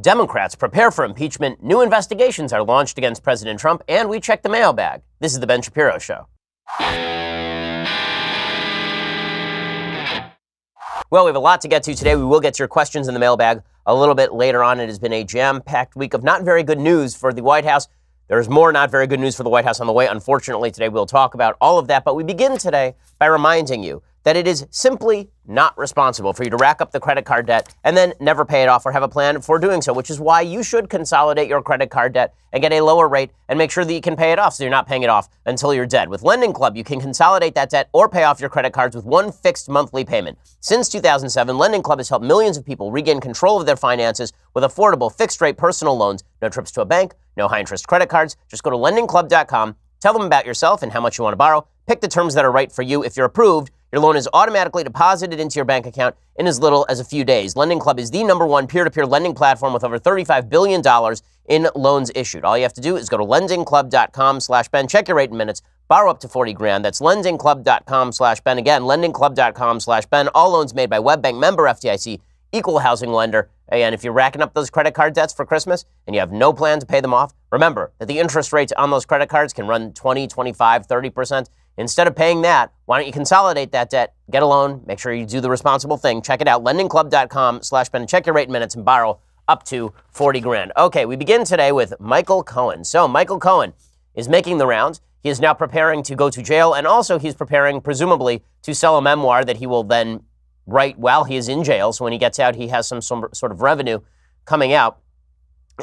Democrats prepare for impeachment, new investigations are launched against President Trump, and we check the mailbag. This is The Ben Shapiro Show. Well, we have a lot to get to today. We will get to your questions in the mailbag a little bit later on. It has been a jam packed week of not very good news for the White House. There's more not very good news for the White House on the way. Unfortunately, today we'll talk about all of that. But we begin today by reminding you that it is simply not responsible for you to rack up the credit card debt and then never pay it off or have a plan for doing so, which is why you should consolidate your credit card debt and get a lower rate and make sure that you can pay it off so you're not paying it off until you're dead. With Lending Club, you can consolidate that debt or pay off your credit cards with one fixed monthly payment. Since 2007, Lending Club has helped millions of people regain control of their finances with affordable fixed rate personal loans, no trips to a bank, no high interest credit cards. Just go to lendingclub.com, tell them about yourself and how much you want to borrow, pick the terms that are right for you. If you're approved, your loan is automatically deposited into your bank account in as little as a few days. Lending Club is the number one peer to peer lending platform with over $35 billion in loans issued. All you have to do is go to lendingclub.com slash Ben. Check your rate in minutes. Borrow up to 40 grand. That's lendingclub.com slash Ben. Again, lendingclub.com slash Ben. All loans made by WebBank member FDIC, equal housing lender. And if you're racking up those credit card debts for Christmas and you have no plan to pay them off, remember that the interest rates on those credit cards can run 20, 25, 30%. Instead of paying that, why don't you consolidate that debt, get a loan, make sure you do the responsible thing. Check it out, lendingclub.com slash Ben. Check your rate in minutes and borrow up to 40 grand. Okay, we begin today with Michael Cohen. So Michael Cohen is making the rounds. He is now preparing to go to jail, and also he's preparing, presumably, to sell a memoir that he will then write while he is in jail. So when he gets out, he has some, some sort of revenue coming out.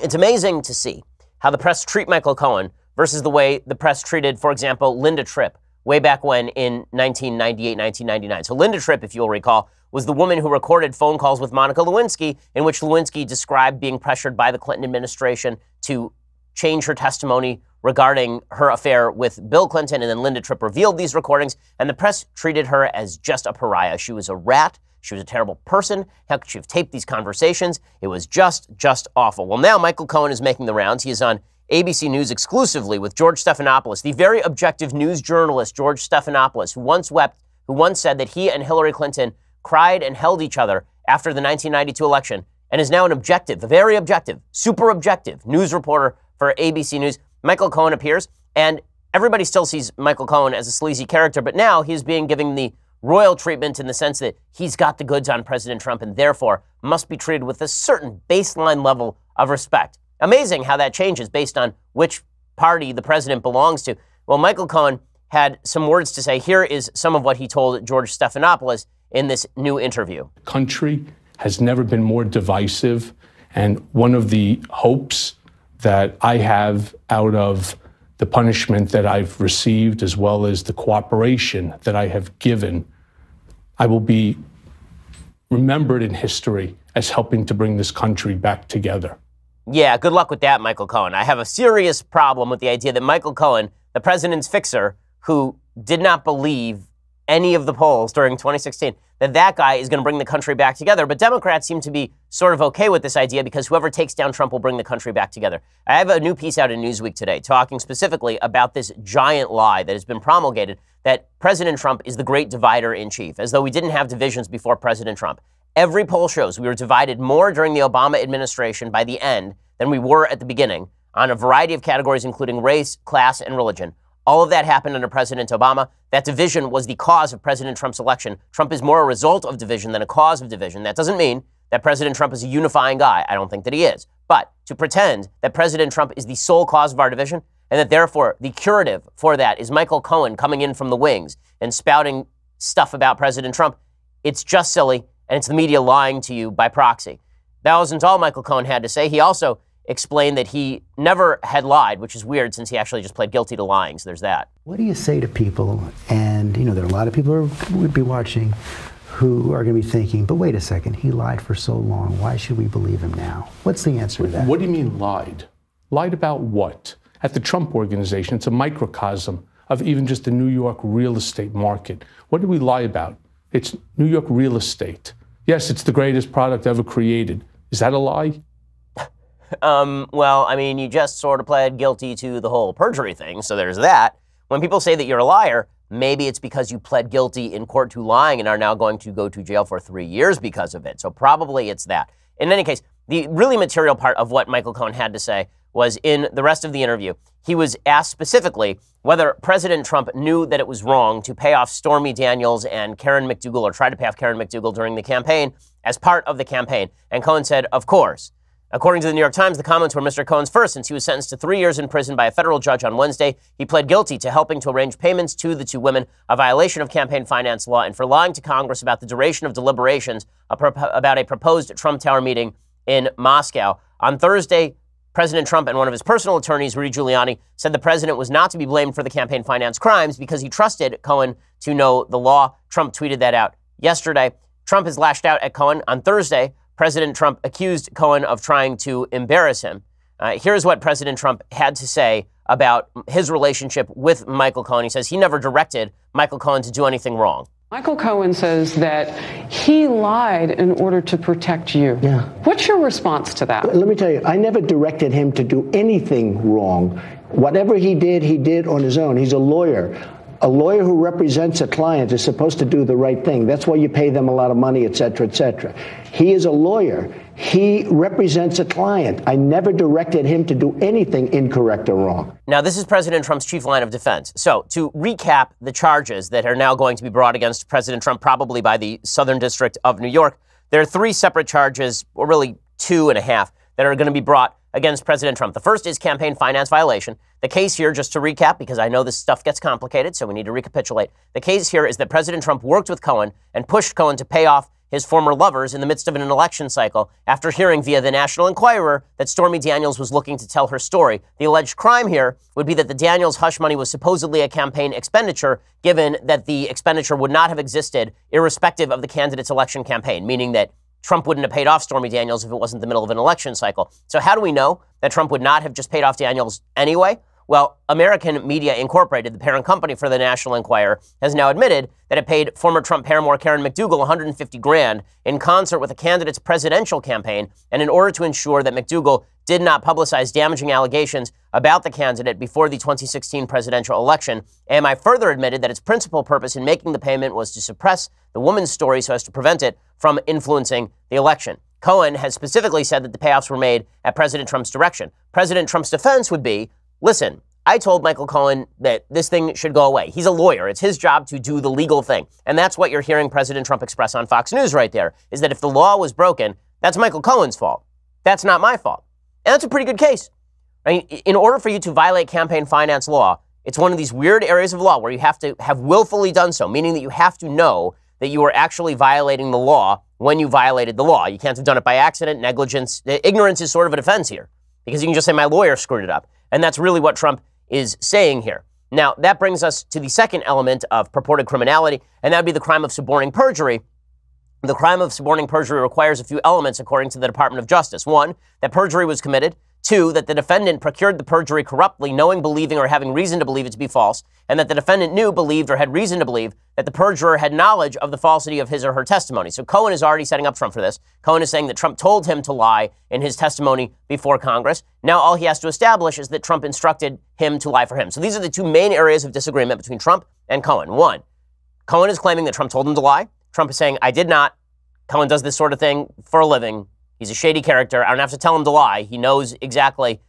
It's amazing to see how the press treat Michael Cohen versus the way the press treated, for example, Linda Tripp way back when in 1998, 1999. So Linda Tripp, if you'll recall, was the woman who recorded phone calls with Monica Lewinsky, in which Lewinsky described being pressured by the Clinton administration to change her testimony regarding her affair with Bill Clinton. And then Linda Tripp revealed these recordings, and the press treated her as just a pariah. She was a rat. She was a terrible person. How could she have taped these conversations? It was just, just awful. Well, now Michael Cohen is making the rounds. He is on ABC News exclusively with George Stephanopoulos, the very objective news journalist George Stephanopoulos, who once wept, who once said that he and Hillary Clinton cried and held each other after the 1992 election, and is now an objective, very objective, super objective news reporter for ABC News. Michael Cohen appears, and everybody still sees Michael Cohen as a sleazy character, but now he's being given the royal treatment in the sense that he's got the goods on President Trump and therefore must be treated with a certain baseline level of respect. Amazing how that changes based on which party the president belongs to. Well, Michael Cohen had some words to say. Here is some of what he told George Stephanopoulos in this new interview. Country has never been more divisive. And one of the hopes that I have out of the punishment that I've received, as well as the cooperation that I have given, I will be remembered in history as helping to bring this country back together. Yeah, good luck with that, Michael Cohen. I have a serious problem with the idea that Michael Cohen, the president's fixer, who did not believe any of the polls during 2016, that that guy is going to bring the country back together. But Democrats seem to be sort of okay with this idea because whoever takes down Trump will bring the country back together. I have a new piece out in Newsweek today talking specifically about this giant lie that has been promulgated that President Trump is the great divider in chief, as though we didn't have divisions before President Trump. Every poll shows we were divided more during the Obama administration by the end than we were at the beginning on a variety of categories, including race, class, and religion. All of that happened under President Obama. That division was the cause of President Trump's election. Trump is more a result of division than a cause of division. That doesn't mean that President Trump is a unifying guy. I don't think that he is. But to pretend that President Trump is the sole cause of our division and that therefore the curative for that is Michael Cohen coming in from the wings and spouting stuff about President Trump, it's just silly and it's the media lying to you by proxy. That wasn't all Michael Cohen had to say. He also explained that he never had lied, which is weird since he actually just pled guilty to lying. So there's that. What do you say to people? And, you know, there are a lot of people who would be watching who are going to be thinking, but wait a second, he lied for so long. Why should we believe him now? What's the answer to that? What do you mean lied? Lied about what? At the Trump Organization, it's a microcosm of even just the New York real estate market. What did we lie about? It's New York real estate. Yes, it's the greatest product ever created. Is that a lie? um, well, I mean, you just sort of pled guilty to the whole perjury thing, so there's that. When people say that you're a liar, maybe it's because you pled guilty in court to lying and are now going to go to jail for three years because of it. So probably it's that. In any case, the really material part of what Michael Cohen had to say was in the rest of the interview. He was asked specifically whether President Trump knew that it was wrong to pay off Stormy Daniels and Karen McDougal, or try to pay off Karen McDougal during the campaign as part of the campaign. And Cohen said, Of course. According to the New York Times, the comments were Mr. Cohen's first since he was sentenced to three years in prison by a federal judge on Wednesday. He pled guilty to helping to arrange payments to the two women, a violation of campaign finance law, and for lying to Congress about the duration of deliberations about a proposed Trump Tower meeting in Moscow. On Thursday, President Trump and one of his personal attorneys, Rudy Giuliani, said the president was not to be blamed for the campaign finance crimes because he trusted Cohen to know the law. Trump tweeted that out yesterday. Trump has lashed out at Cohen. On Thursday, President Trump accused Cohen of trying to embarrass him. Uh, here's what President Trump had to say about his relationship with Michael Cohen. He says he never directed Michael Cohen to do anything wrong. Michael Cohen says that he lied in order to protect you. Yeah. What's your response to that? Let me tell you, I never directed him to do anything wrong. Whatever he did, he did on his own. He's a lawyer a lawyer who represents a client is supposed to do the right thing. That's why you pay them a lot of money, et cetera, et cetera. He is a lawyer. He represents a client. I never directed him to do anything incorrect or wrong. Now, this is President Trump's chief line of defense. So, to recap the charges that are now going to be brought against President Trump, probably by the Southern District of New York, there are three separate charges, or really two and a half, that are going to be brought against President Trump. The first is campaign finance violation. The case here, just to recap, because I know this stuff gets complicated, so we need to recapitulate. The case here is that President Trump worked with Cohen and pushed Cohen to pay off his former lovers in the midst of an election cycle after hearing via the National Enquirer that Stormy Daniels was looking to tell her story. The alleged crime here would be that the Daniels hush money was supposedly a campaign expenditure, given that the expenditure would not have existed irrespective of the candidate's election campaign, meaning that Trump wouldn't have paid off Stormy Daniels if it wasn't the middle of an election cycle. So, how do we know that Trump would not have just paid off Daniels anyway? Well, American Media Incorporated, the parent company for the National Enquirer, has now admitted that it paid former Trump paramour Karen McDougal 150 grand in concert with a candidate's presidential campaign, and in order to ensure that McDougal did not publicize damaging allegations about the candidate before the 2016 presidential election. AMI further admitted that its principal purpose in making the payment was to suppress the woman's story so as to prevent it from influencing the election. Cohen has specifically said that the payoffs were made at President Trump's direction. President Trump's defense would be listen, I told Michael Cohen that this thing should go away. He's a lawyer. It's his job to do the legal thing. And that's what you're hearing President Trump express on Fox News right there is that if the law was broken, that's Michael Cohen's fault. That's not my fault. And that's a pretty good case. I mean, in order for you to violate campaign finance law, it's one of these weird areas of law where you have to have willfully done so, meaning that you have to know that you were actually violating the law when you violated the law. You can't have done it by accident, negligence. Ignorance is sort of a defense here because you can just say, my lawyer screwed it up. And that's really what Trump is saying here. Now, that brings us to the second element of purported criminality, and that would be the crime of suborning perjury. The crime of suborning perjury requires a few elements according to the Department of Justice. One, that perjury was committed. Two, that the defendant procured the perjury corruptly, knowing, believing, or having reason to believe it to be false, and that the defendant knew, believed, or had reason to believe that the perjurer had knowledge of the falsity of his or her testimony. So Cohen is already setting up Trump for this. Cohen is saying that Trump told him to lie in his testimony before Congress. Now all he has to establish is that Trump instructed him to lie for him. So these are the two main areas of disagreement between Trump and Cohen. One, Cohen is claiming that Trump told him to lie. Trump is saying, I did not. Cohen does this sort of thing for a living. He's a shady character. I don't have to tell him to lie. He knows exactly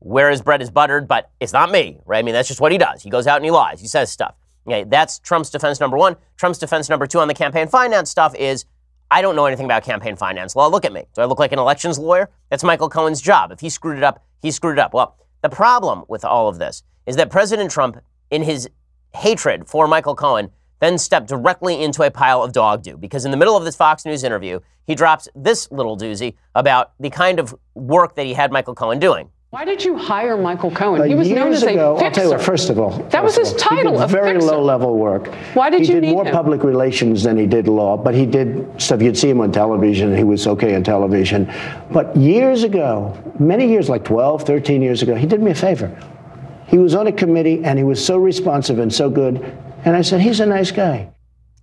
where his bread is buttered, but it's not me, right? I mean, that's just what he does. He goes out and he lies. He says stuff. Okay, that's Trump's defense number one. Trump's defense number two on the campaign finance stuff is I don't know anything about campaign finance law. Look at me. Do I look like an elections lawyer? That's Michael Cohen's job. If he screwed it up, he screwed it up. Well, the problem with all of this is that President Trump, in his hatred for Michael Cohen, then stepped directly into a pile of dog do because in the middle of this Fox News interview, he drops this little doozy about the kind of work that he had Michael Cohen doing. Why did you hire Michael Cohen? Uh, he was known as ago, a fixer. I'll tell you what, first of all, that was his title. He did very fixer. low level work. Why did he you did need more him? public relations than he did law, but he did stuff. You'd see him on television. He was okay on television. But years ago, many years, like 12, 13 years ago, he did me a favor. He was on a committee and he was so responsive and so good. And I said, he's a nice guy.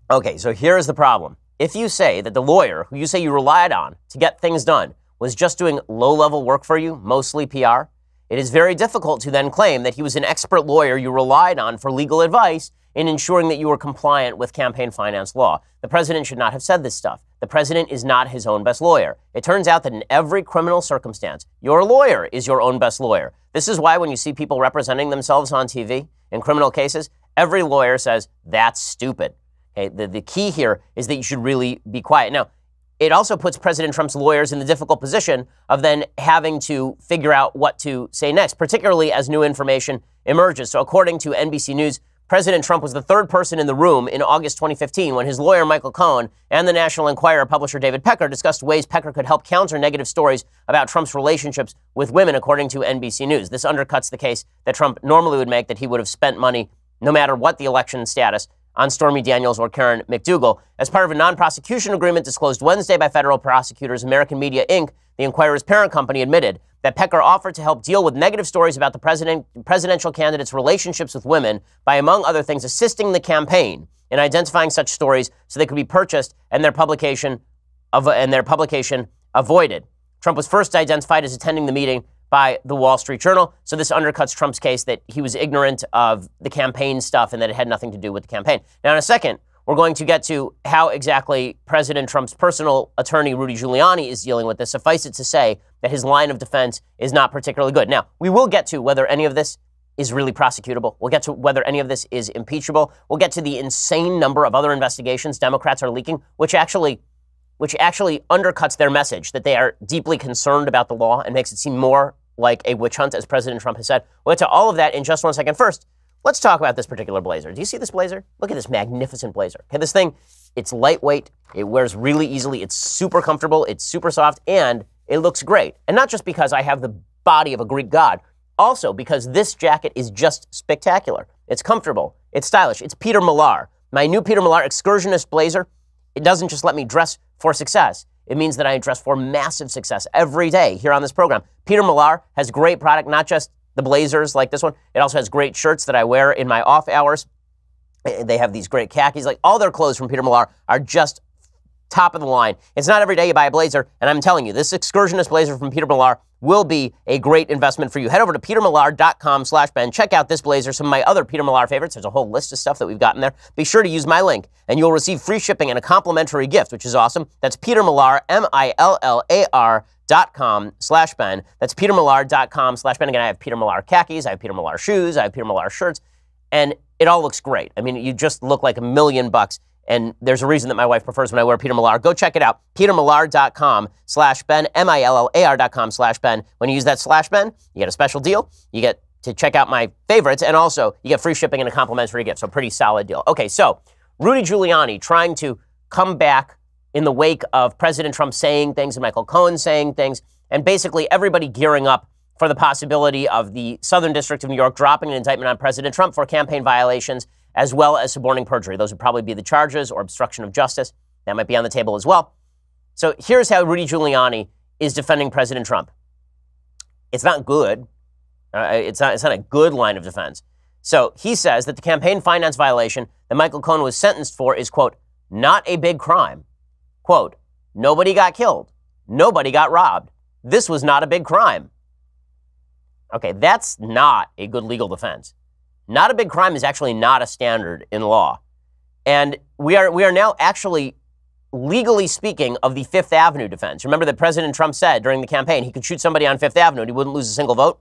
Okay, so here is the problem. If you say that the lawyer who you say you relied on to get things done was just doing low level work for you, mostly PR, it is very difficult to then claim that he was an expert lawyer you relied on for legal advice in ensuring that you were compliant with campaign finance law. The president should not have said this stuff. the president is not his own best lawyer. It turns out that in every criminal circumstance, your lawyer is your own best lawyer. This is why when you see people representing themselves on TV in criminal cases, every lawyer says, that's stupid. Okay, the, the key here is that you should really be quiet. Now, it also puts President Trump's lawyers in the difficult position of then having to figure out what to say next, particularly as new information emerges. So, according to NBC News, President Trump was the third person in the room in August 2015 when his lawyer Michael Cohen and the National Enquirer publisher David Pecker discussed ways Pecker could help counter negative stories about Trump's relationships with women, according to NBC News. This undercuts the case that Trump normally would make that he would have spent money, no matter what the election status, on Stormy Daniels or Karen McDougal. As part of a non prosecution agreement disclosed Wednesday by federal prosecutors, American Media Inc., the Enquirer's parent company, admitted that Pecker offered to help deal with negative stories about the president, presidential candidate's relationships with women by, among other things, assisting the campaign in identifying such stories so they could be purchased and their publication of, and their publication avoided. Trump was first identified as attending the meeting by the Wall Street Journal. So this undercuts Trump's case that he was ignorant of the campaign stuff and that it had nothing to do with the campaign. Now, in a second, we're going to get to how exactly President Trump's personal attorney, Rudy Giuliani, is dealing with this. Suffice it to say that his line of defense is not particularly good. Now, we will get to whether any of this is really prosecutable. We'll get to whether any of this is impeachable. We'll get to the insane number of other investigations Democrats are leaking, which actually which actually undercuts their message that they are deeply concerned about the law and makes it seem more like a witch hunt, as President Trump has said. We'll get to all of that in just one second. First, let's talk about this particular blazer. Do you see this blazer? Look at this magnificent blazer. Okay, this thing, it's lightweight, it wears really easily, it's super comfortable, it's super soft, and it looks great. And not just because I have the body of a Greek god, also because this jacket is just spectacular. It's comfortable, it's stylish. It's Peter Millar, my new Peter Millar excursionist blazer. It doesn't just let me dress for success. It means that I dress for massive success every day here on this program. Peter Millar has great product, not just the blazers like this one. It also has great shirts that I wear in my off hours. Eh, they have these great khakis. Like all their clothes from Peter Millar are just top of the line. It's not every day you buy a blazer, and I'm telling you, this excursionist blazer from Peter Millar will be a great investment for you. Head over to petermillar.com slash Ben. Check out this blazer, some of my other Peter Millar favorites. There's a whole list of stuff that we've got in there. Be sure to use my link, and you'll receive free shipping and a complimentary gift, which is awesome. That's Peter Millar, M-I-L-L-A-R dot com slash Ben. That's petermillar.com slash Ben. Again, I have Peter Millar khakis, I have Peter Millar shoes, I have Peter Millar shirts, and it all looks great. I mean, you just look like a million bucks and there's a reason that my wife prefers when I wear Peter Millar. Go check it out. PeterMillar.com slash Ben, M-I-L-L-A-R.com slash Ben. When you use that slash Ben, you get a special deal. You get to check out my favorites, and also you get free shipping and a complimentary gift. So pretty solid deal. Okay, so Rudy Giuliani trying to come back in the wake of President Trump saying things and Michael Cohen saying things, and basically everybody gearing up for the possibility of the Southern District of New York dropping an indictment on President Trump for campaign violations as well as suborning perjury. Those would probably be the charges or obstruction of justice. That might be on the table as well. So here's how Rudy Giuliani is defending President Trump. It's not good. Uh, it's, not, it's not a good line of defense. So he says that the campaign finance violation that Michael Cohen was sentenced for is, quote, not a big crime. Quote, nobody got killed. Nobody got robbed. This was not a big crime. Okay, that's not a good legal defense. Not a big crime is actually not a standard in law. And we are, we are now actually, legally speaking, of the Fifth Avenue defense. Remember that President Trump said during the campaign he could shoot somebody on Fifth Avenue and he wouldn't lose a single vote?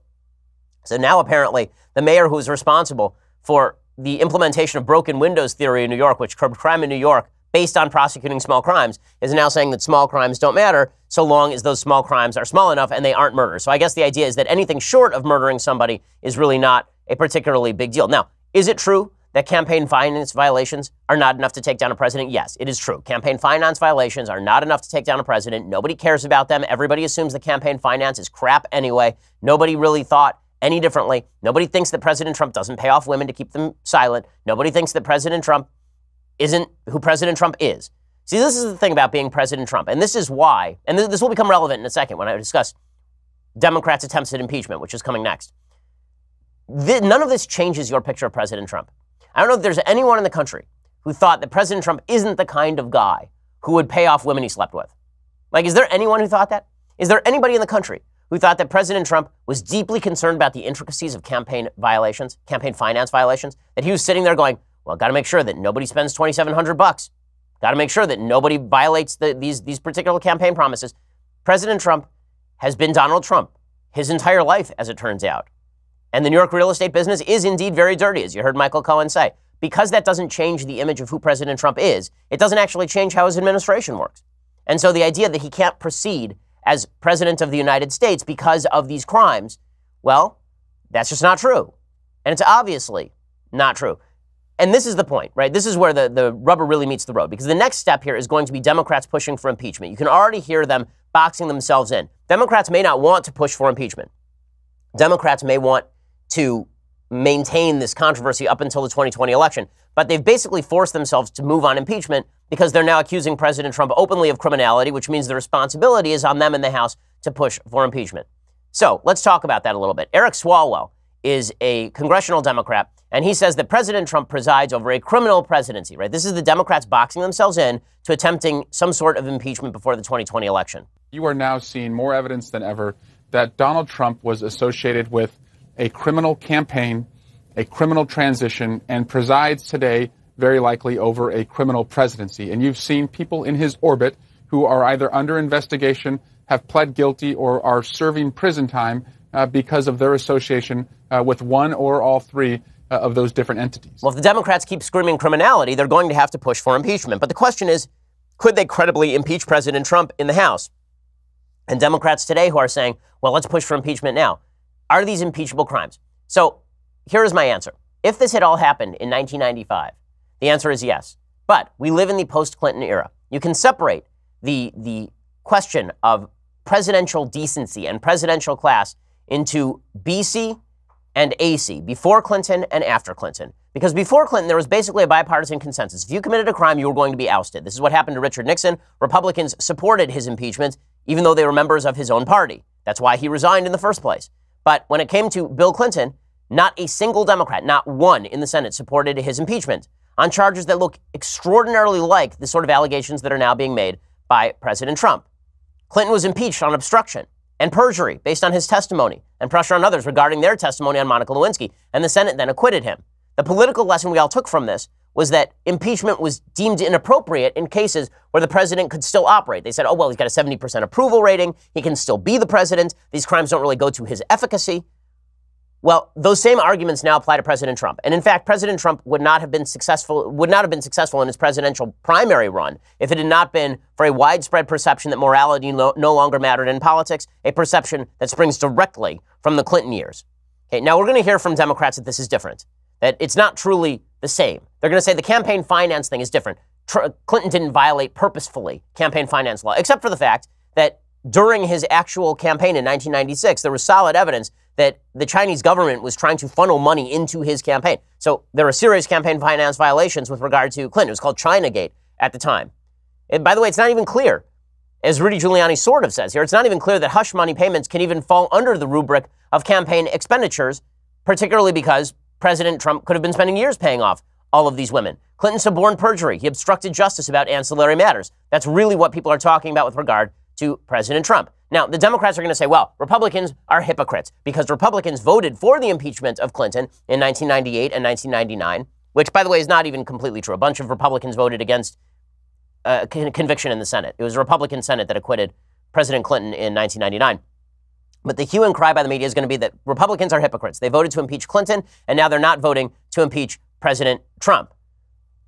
So now apparently the mayor who is responsible for the implementation of broken windows theory in New York, which curbed crime in New York based on prosecuting small crimes, is now saying that small crimes don't matter so long as those small crimes are small enough and they aren't murder. So I guess the idea is that anything short of murdering somebody is really not a particularly big deal. Now, is it true that campaign finance violations are not enough to take down a president? Yes, it is true. Campaign finance violations are not enough to take down a president. Nobody cares about them. Everybody assumes the campaign finance is crap anyway. Nobody really thought any differently. Nobody thinks that President Trump doesn't pay off women to keep them silent. Nobody thinks that President Trump isn't who President Trump is. See, this is the thing about being President Trump, and this is why, and this will become relevant in a second when I discuss Democrats' attempts at impeachment, which is coming next th- none of this changes your picture of President Trump. I don't know if there's anyone in the country who thought that President Trump isn't the kind of guy who would pay off women he slept with. Like, is there anyone who thought that? Is there anybody in the country who thought that President Trump was deeply concerned about the intricacies of campaign violations, campaign finance violations? That he was sitting there going, well, got to make sure that nobody spends 2,700 bucks Got to make sure that nobody violates the, these, these particular campaign promises. President Trump has been Donald Trump his entire life, as it turns out. And the New York real estate business is indeed very dirty, as you heard Michael Cohen say. Because that doesn't change the image of who President Trump is, it doesn't actually change how his administration works. And so the idea that he can't proceed as president of the United States because of these crimes, well, that's just not true. And it's obviously not true. And this is the point, right? This is where the, the rubber really meets the road because the next step here is going to be Democrats pushing for impeachment. You can already hear them boxing themselves in. Democrats may not want to push for impeachment. Democrats may want to maintain this controversy up until the 2020 election, but they've basically forced themselves to move on impeachment because they're now accusing President Trump openly of criminality, which means the responsibility is on them in the House to push for impeachment. So let's talk about that a little bit. Eric Swalwell is a congressional Democrat, and he says that President Trump presides over a criminal presidency, right? This is the Democrats boxing themselves in to attempting some sort of impeachment before the 2020 election. You are now seeing more evidence than ever that Donald Trump was associated with a criminal campaign, a criminal transition, and presides today very likely over a criminal presidency. And you've seen people in his orbit who are either under investigation, have pled guilty, or are serving prison time uh, because of their association uh, with one or all three uh, of those different entities. Well, if the Democrats keep screaming criminality, they're going to have to push for impeachment. But the question is, could they credibly impeach President Trump in the House? And Democrats today who are saying, well, let's push for impeachment now. Are these impeachable crimes? So here is my answer. If this had all happened in 1995, the answer is yes. But we live in the post Clinton era. You can separate the, the question of presidential decency and presidential class into BC and AC, before Clinton and after Clinton. Because before Clinton, there was basically a bipartisan consensus. If you committed a crime, you were going to be ousted. This is what happened to Richard Nixon. Republicans supported his impeachment, even though they were members of his own party. That's why he resigned in the first place. But when it came to Bill Clinton, not a single Democrat, not one in the Senate, supported his impeachment on charges that look extraordinarily like the sort of allegations that are now being made by President Trump. Clinton was impeached on obstruction and perjury based on his testimony and pressure on others regarding their testimony on Monica Lewinsky, and the Senate then acquitted him. The political lesson we all took from this was that impeachment was deemed inappropriate in cases where the president could still operate. They said, oh, well, he's got a 70% approval rating. He can still be the president. These crimes don't really go to his efficacy. Well, those same arguments now apply to President Trump. And in fact, President Trump would not have been successful would not have been successful in his presidential primary run if it had not been for a widespread perception that morality no, no longer mattered in politics, a perception that springs directly from the Clinton years. Okay, now we're going to hear from Democrats that this is different, that it's not truly the same. They're going to say the campaign finance thing is different. Tr- Clinton didn't violate purposefully campaign finance law, except for the fact that during his actual campaign in 1996, there was solid evidence that the Chinese government was trying to funnel money into his campaign. So there were serious campaign finance violations with regard to Clinton. It was called Chinagate at the time. And by the way, it's not even clear, as Rudy Giuliani sort of says here, it's not even clear that hush money payments can even fall under the rubric of campaign expenditures, particularly because President Trump could have been spending years paying off all of these women. Clinton suborned perjury. He obstructed justice about ancillary matters. That's really what people are talking about with regard to President Trump. Now, the Democrats are going to say, well, Republicans are hypocrites because Republicans voted for the impeachment of Clinton in 1998 and 1999, which, by the way, is not even completely true. A bunch of Republicans voted against uh, conviction in the Senate. It was a Republican Senate that acquitted President Clinton in 1999. But the hue and cry by the media is going to be that Republicans are hypocrites. They voted to impeach Clinton, and now they're not voting to impeach President Trump.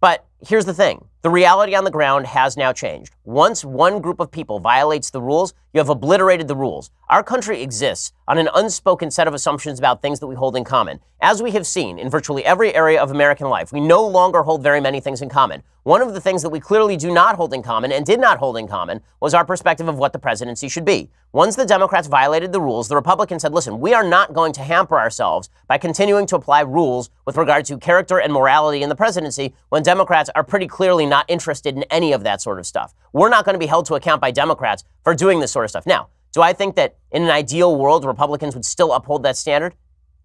But here's the thing the reality on the ground has now changed. Once one group of people violates the rules, you have obliterated the rules. Our country exists on an unspoken set of assumptions about things that we hold in common. As we have seen in virtually every area of American life, we no longer hold very many things in common. One of the things that we clearly do not hold in common and did not hold in common was our perspective of what the presidency should be. Once the Democrats violated the rules, the Republicans said, listen, we are not going to hamper ourselves by continuing to apply rules with regard to character and morality in the presidency when Democrats are pretty clearly not interested in any of that sort of stuff. We're not going to be held to account by Democrats for doing this sort of stuff. Now, do I think that in an ideal world, Republicans would still uphold that standard?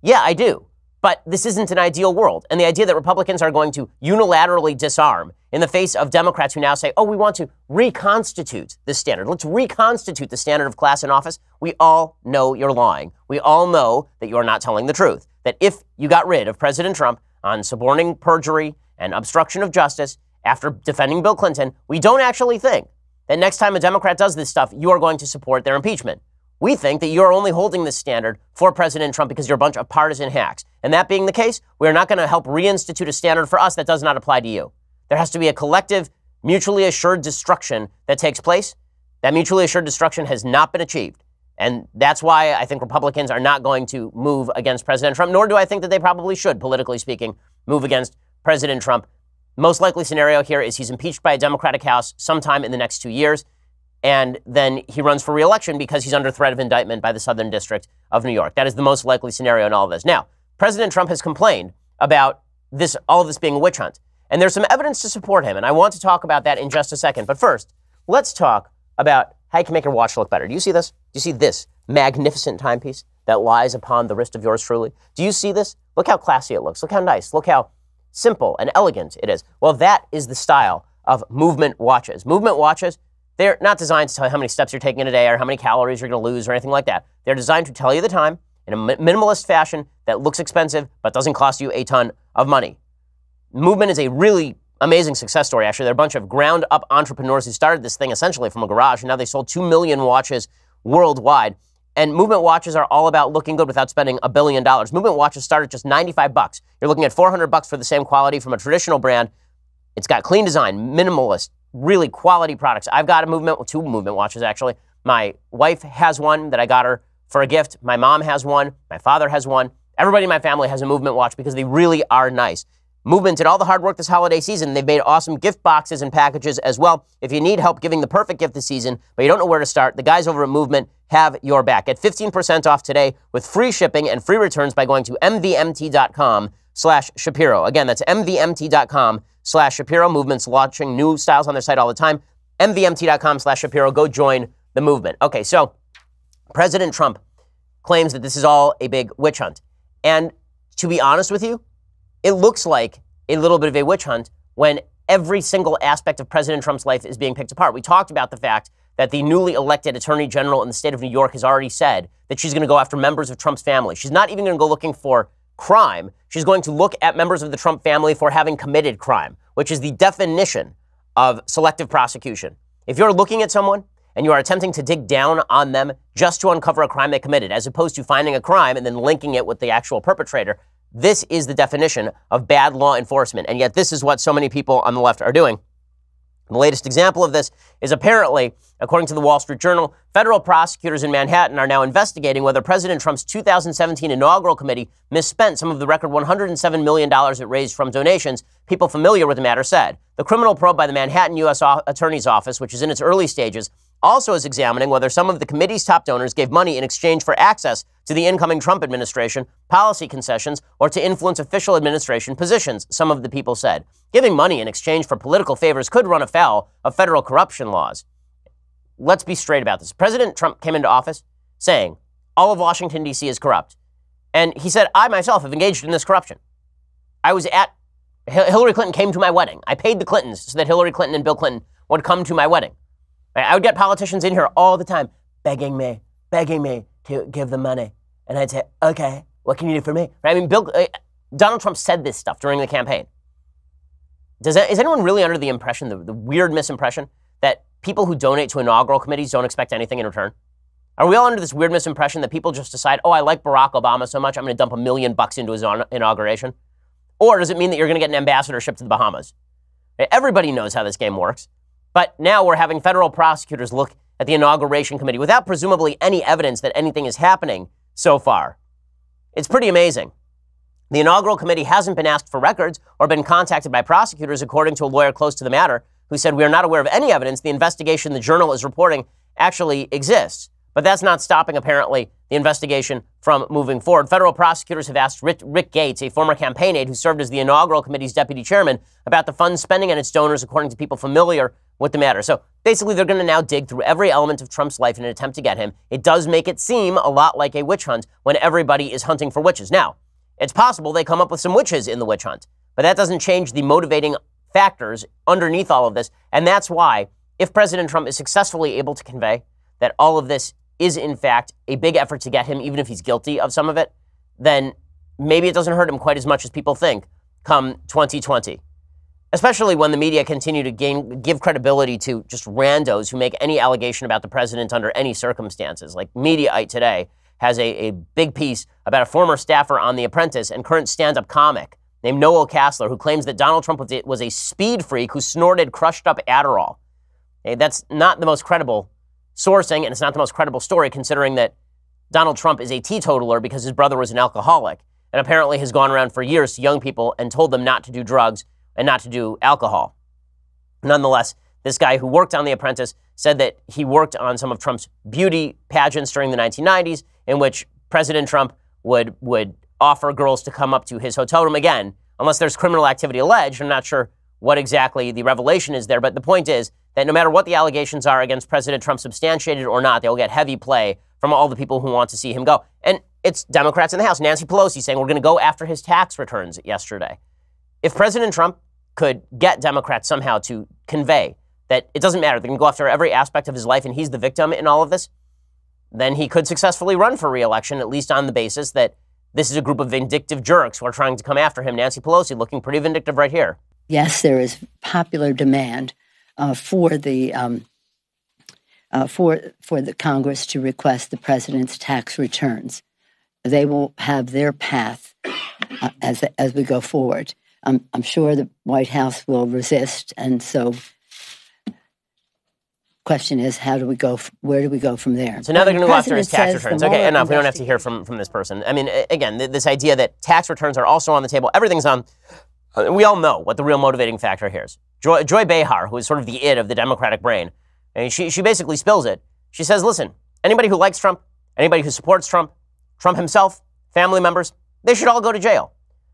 Yeah, I do. But this isn't an ideal world. And the idea that Republicans are going to unilaterally disarm in the face of Democrats who now say, oh, we want to reconstitute this standard. Let's reconstitute the standard of class in office. We all know you're lying. We all know that you're not telling the truth. That if you got rid of President Trump on suborning perjury and obstruction of justice, after defending Bill Clinton, we don't actually think that next time a Democrat does this stuff, you are going to support their impeachment. We think that you're only holding this standard for President Trump because you're a bunch of partisan hacks. And that being the case, we're not going to help reinstitute a standard for us that does not apply to you. There has to be a collective, mutually assured destruction that takes place. That mutually assured destruction has not been achieved. And that's why I think Republicans are not going to move against President Trump, nor do I think that they probably should, politically speaking, move against President Trump. Most likely scenario here is he's impeached by a Democratic House sometime in the next two years, and then he runs for reelection because he's under threat of indictment by the Southern District of New York. That is the most likely scenario in all of this. Now, President Trump has complained about this, all of this being a witch hunt, and there's some evidence to support him, and I want to talk about that in just a second. But first, let's talk about how you can make your watch look better. Do you see this? Do you see this magnificent timepiece that lies upon the wrist of yours truly? Do you see this? Look how classy it looks. Look how nice. Look how simple and elegant it is. Well, that is the style of movement watches. Movement watches, they're not designed to tell you how many steps you're taking in a day or how many calories you're going to lose or anything like that. They're designed to tell you the time in a minimalist fashion that looks expensive but doesn't cost you a ton of money. Movement is a really amazing success story, actually. They're a bunch of ground up entrepreneurs who started this thing essentially from a garage, and now they sold 2 million watches worldwide. And movement watches are all about looking good without spending a billion dollars. Movement watches start at just 95 bucks. You're looking at 400 bucks for the same quality from a traditional brand. It's got clean design, minimalist, really quality products. I've got a movement, two movement watches actually. My wife has one that I got her for a gift. My mom has one. My father has one. Everybody in my family has a movement watch because they really are nice. Movement did all the hard work this holiday season. They've made awesome gift boxes and packages as well. If you need help giving the perfect gift this season, but you don't know where to start, the guys over at Movement have your back. Get 15% off today with free shipping and free returns by going to mvmt.com slash Shapiro. Again, that's mvmt.com slash Shapiro. Movement's launching new styles on their site all the time. mvmt.com slash Shapiro. Go join the movement. Okay, so President Trump claims that this is all a big witch hunt. And to be honest with you, it looks like a little bit of a witch hunt when every single aspect of President Trump's life is being picked apart. We talked about the fact that the newly elected attorney general in the state of New York has already said that she's going to go after members of Trump's family. She's not even going to go looking for crime. She's going to look at members of the Trump family for having committed crime, which is the definition of selective prosecution. If you're looking at someone and you are attempting to dig down on them just to uncover a crime they committed, as opposed to finding a crime and then linking it with the actual perpetrator, this is the definition of bad law enforcement. And yet, this is what so many people on the left are doing. The latest example of this is apparently, according to the Wall Street Journal, federal prosecutors in Manhattan are now investigating whether President Trump's 2017 inaugural committee misspent some of the record $107 million it raised from donations, people familiar with the matter said. The criminal probe by the Manhattan U.S. Attorney's Office, which is in its early stages, also is examining whether some of the committee's top donors gave money in exchange for access to the incoming Trump administration, policy concessions, or to influence official administration positions, some of the people said. Giving money in exchange for political favors could run afoul of federal corruption laws. Let's be straight about this. President Trump came into office saying all of Washington, D.C. is corrupt. And he said, I myself have engaged in this corruption. I was at, Hillary Clinton came to my wedding. I paid the Clintons so that Hillary Clinton and Bill Clinton would come to my wedding. I would get politicians in here all the time begging me, begging me to give them money. And I'd say, okay, what can you do for me? Right? I mean, Bill, uh, Donald Trump said this stuff during the campaign. Does that, is anyone really under the impression, the, the weird misimpression, that people who donate to inaugural committees don't expect anything in return? Are we all under this weird misimpression that people just decide, oh, I like Barack Obama so much, I'm going to dump a million bucks into his inauguration? Or does it mean that you're going to get an ambassadorship to the Bahamas? Everybody knows how this game works. But now we're having federal prosecutors look at the inauguration committee without presumably any evidence that anything is happening so far. It's pretty amazing. The inaugural committee hasn't been asked for records or been contacted by prosecutors, according to a lawyer close to the matter, who said, We are not aware of any evidence the investigation the journal is reporting actually exists. But that's not stopping, apparently, the investigation from moving forward. Federal prosecutors have asked Rick, Gates, a former campaign aide who served as the inaugural committee's deputy chairman, about the funds spending on its donors, according to people familiar with the matter. So basically, they're going to now dig through every element of Trump's life in an attempt to get him. It does make it seem a lot like a witch hunt when everybody is hunting for witches. Now, it's possible they come up with some witches in the witch hunt, but that doesn't change the motivating factors underneath all of this. And that's why, if President Trump is successfully able to convey that all of this is in fact a big effort to get him, even if he's guilty of some of it, then maybe it doesn't hurt him quite as much as people think come 2020. Especially when the media continue to gain, give credibility to just randos who make any allegation about the president under any circumstances. Like Mediaite today has a, a big piece about a former staffer on The Apprentice and current stand up comic named Noel Casler, who claims that Donald Trump was a speed freak who snorted crushed up Adderall. Okay, that's not the most credible sourcing, and it's not the most credible story considering that Donald Trump is a teetotaler because his brother was an alcoholic and apparently has gone around for years to young people and told them not to do drugs and not to do alcohol. Nonetheless, this guy who worked on The Apprentice said that he worked on some of Trump's beauty pageants during the 1990s, in which President Trump would, would offer girls to come up to his hotel room again, unless there's criminal activity alleged. I'm not sure what exactly the revelation is there, but the point is that no matter what the allegations are against President Trump, substantiated or not, they will get heavy play from all the people who want to see him go. And it's Democrats in the House. Nancy Pelosi saying we're going to go after his tax returns yesterday. If President Trump could get Democrats somehow to convey that it doesn't matter, they can go after every aspect of his life and he's the victim in all of this, then he could successfully run for reelection, at least on the basis that this is a group of vindictive jerks who are trying to come after him. Nancy Pelosi looking pretty vindictive right here. Yes, there is popular demand uh, for the um, uh, for for the Congress to request the president's tax returns. They will have their path uh, as as we go forward. I'm, I'm sure the White House will resist, and so question is, how do we go? Where do we go from there? So now they're going to go after his tax returns. Okay, enough. We don't have to hear from from this person. I mean, again, th- this idea that tax returns are also on the table. Everything's on. Uh, we all know what the real motivating factor here is. Joy, Joy Behar, who is sort of the it of the Democratic brain, and she she basically spills it. She says, "Listen, anybody who likes Trump, anybody who supports Trump, Trump himself, family members, they should all go to jail."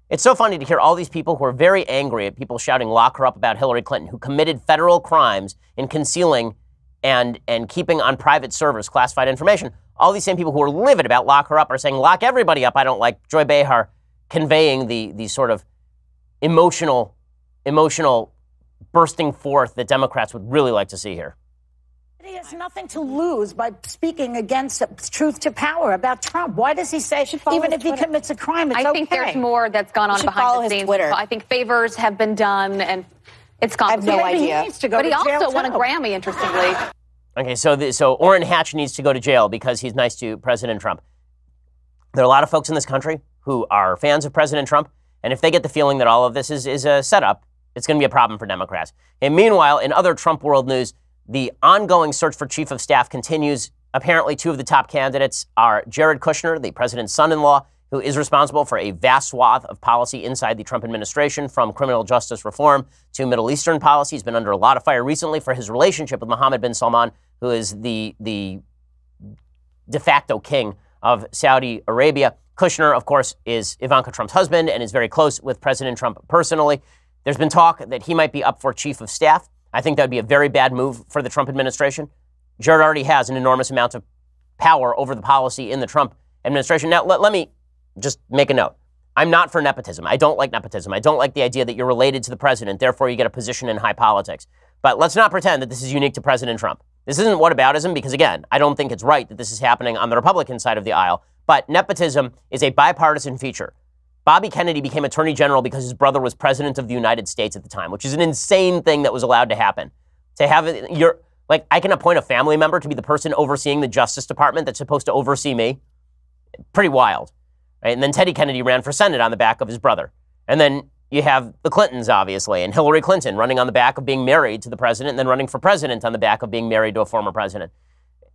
It's so funny to hear all these people who are very angry at people shouting lock her up about Hillary Clinton, who committed federal crimes in concealing and, and keeping on private servers classified information. All these same people who are livid about lock her up are saying lock everybody up. I don't like Joy Behar conveying the, the sort of emotional, emotional bursting forth that Democrats would really like to see here. He has nothing to lose by speaking against truth to power about Trump. Why does he say even if he commits a crime, it's I think okay. there's more that's gone on behind the scenes. Twitter. I think favors have been done and it's gone. I have no idea. He but he also won a Grammy, interestingly. Okay, so the, so Orrin Hatch needs to go to jail because he's nice to President Trump. There are a lot of folks in this country who are fans of President Trump, and if they get the feeling that all of this is, is a setup, it's going to be a problem for Democrats. And meanwhile, in other Trump world news, the ongoing search for chief of staff continues. Apparently, two of the top candidates are Jared Kushner, the president's son in law, who is responsible for a vast swath of policy inside the Trump administration, from criminal justice reform to Middle Eastern policy. He's been under a lot of fire recently for his relationship with Mohammed bin Salman, who is the, the de facto king of Saudi Arabia. Kushner, of course, is Ivanka Trump's husband and is very close with President Trump personally. There's been talk that he might be up for chief of staff. I think that would be a very bad move for the Trump administration. Jared already has an enormous amount of power over the policy in the Trump administration. Now, let, let me just make a note. I'm not for nepotism. I don't like nepotism. I don't like the idea that you're related to the president, therefore you get a position in high politics. But let's not pretend that this is unique to President Trump. This isn't whataboutism because, again, I don't think it's right that this is happening on the Republican side of the aisle. But nepotism is a bipartisan feature. Bobby Kennedy became attorney general because his brother was president of the United States at the time, which is an insane thing that was allowed to happen. To have it, you're like, I can appoint a family member to be the person overseeing the Justice Department that's supposed to oversee me. Pretty wild. Right? And then Teddy Kennedy ran for Senate on the back of his brother. And then you have the Clintons, obviously, and Hillary Clinton running on the back of being married to the president and then running for president on the back of being married to a former president.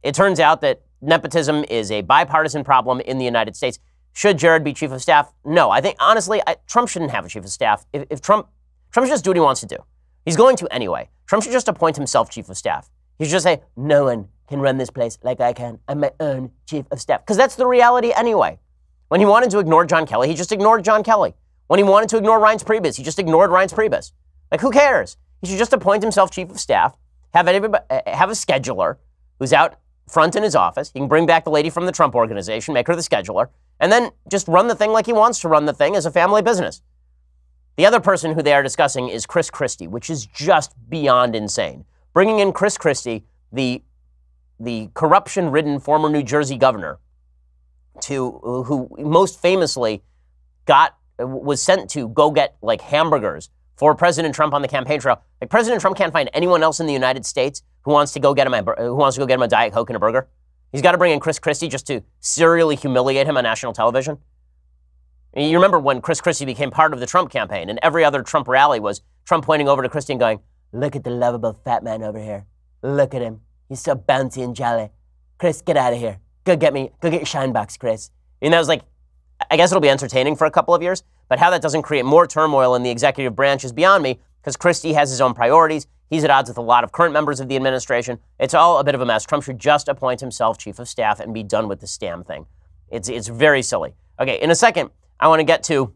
It turns out that nepotism is a bipartisan problem in the United States. Should Jared be chief of staff? No. I think, honestly, I, Trump shouldn't have a chief of staff. If, if Trump, Trump should just do what he wants to do. He's going to anyway. Trump should just appoint himself chief of staff. He should just say, no one can run this place like I can. I'm my own chief of staff. Because that's the reality anyway. When he wanted to ignore John Kelly, he just ignored John Kelly. When he wanted to ignore Reince Priebus, he just ignored Reince Priebus. Like, who cares? He should just appoint himself chief of staff, have, everybody, eh, have a scheduler who's out front in his office. He can bring back the lady from the Trump organization, make her the scheduler, and then just run the thing like he wants to run the thing as a family business. The other person who they are discussing is Chris Christie, which is just beyond insane. Bringing in Chris Christie, the, the corruption ridden former New Jersey governor, to who most famously got was sent to go get like hamburgers for President Trump on the campaign trail. Like President Trump can't find anyone else in the United States who wants to go get him a, uh, who wants to go get him a diet coke and a burger. He's got to bring in Chris Christie just to serially humiliate him on national television. You remember when Chris Christie became part of the Trump campaign, and every other Trump rally was Trump pointing over to Christie and going, "Look at the lovable fat man over here. Look at him. He's so bouncy and jolly. Chris, get out of here. Go get me. Go get your shine box, Chris." And that was like, I guess it'll be entertaining for a couple of years, but how that doesn't create more turmoil in the executive branch is beyond me because Christie has his own priorities. He's at odds with a lot of current members of the administration. It's all a bit of a mess. Trump should just appoint himself chief of staff and be done with the stam thing. It's, it's very silly. Okay, in a second, I want to get to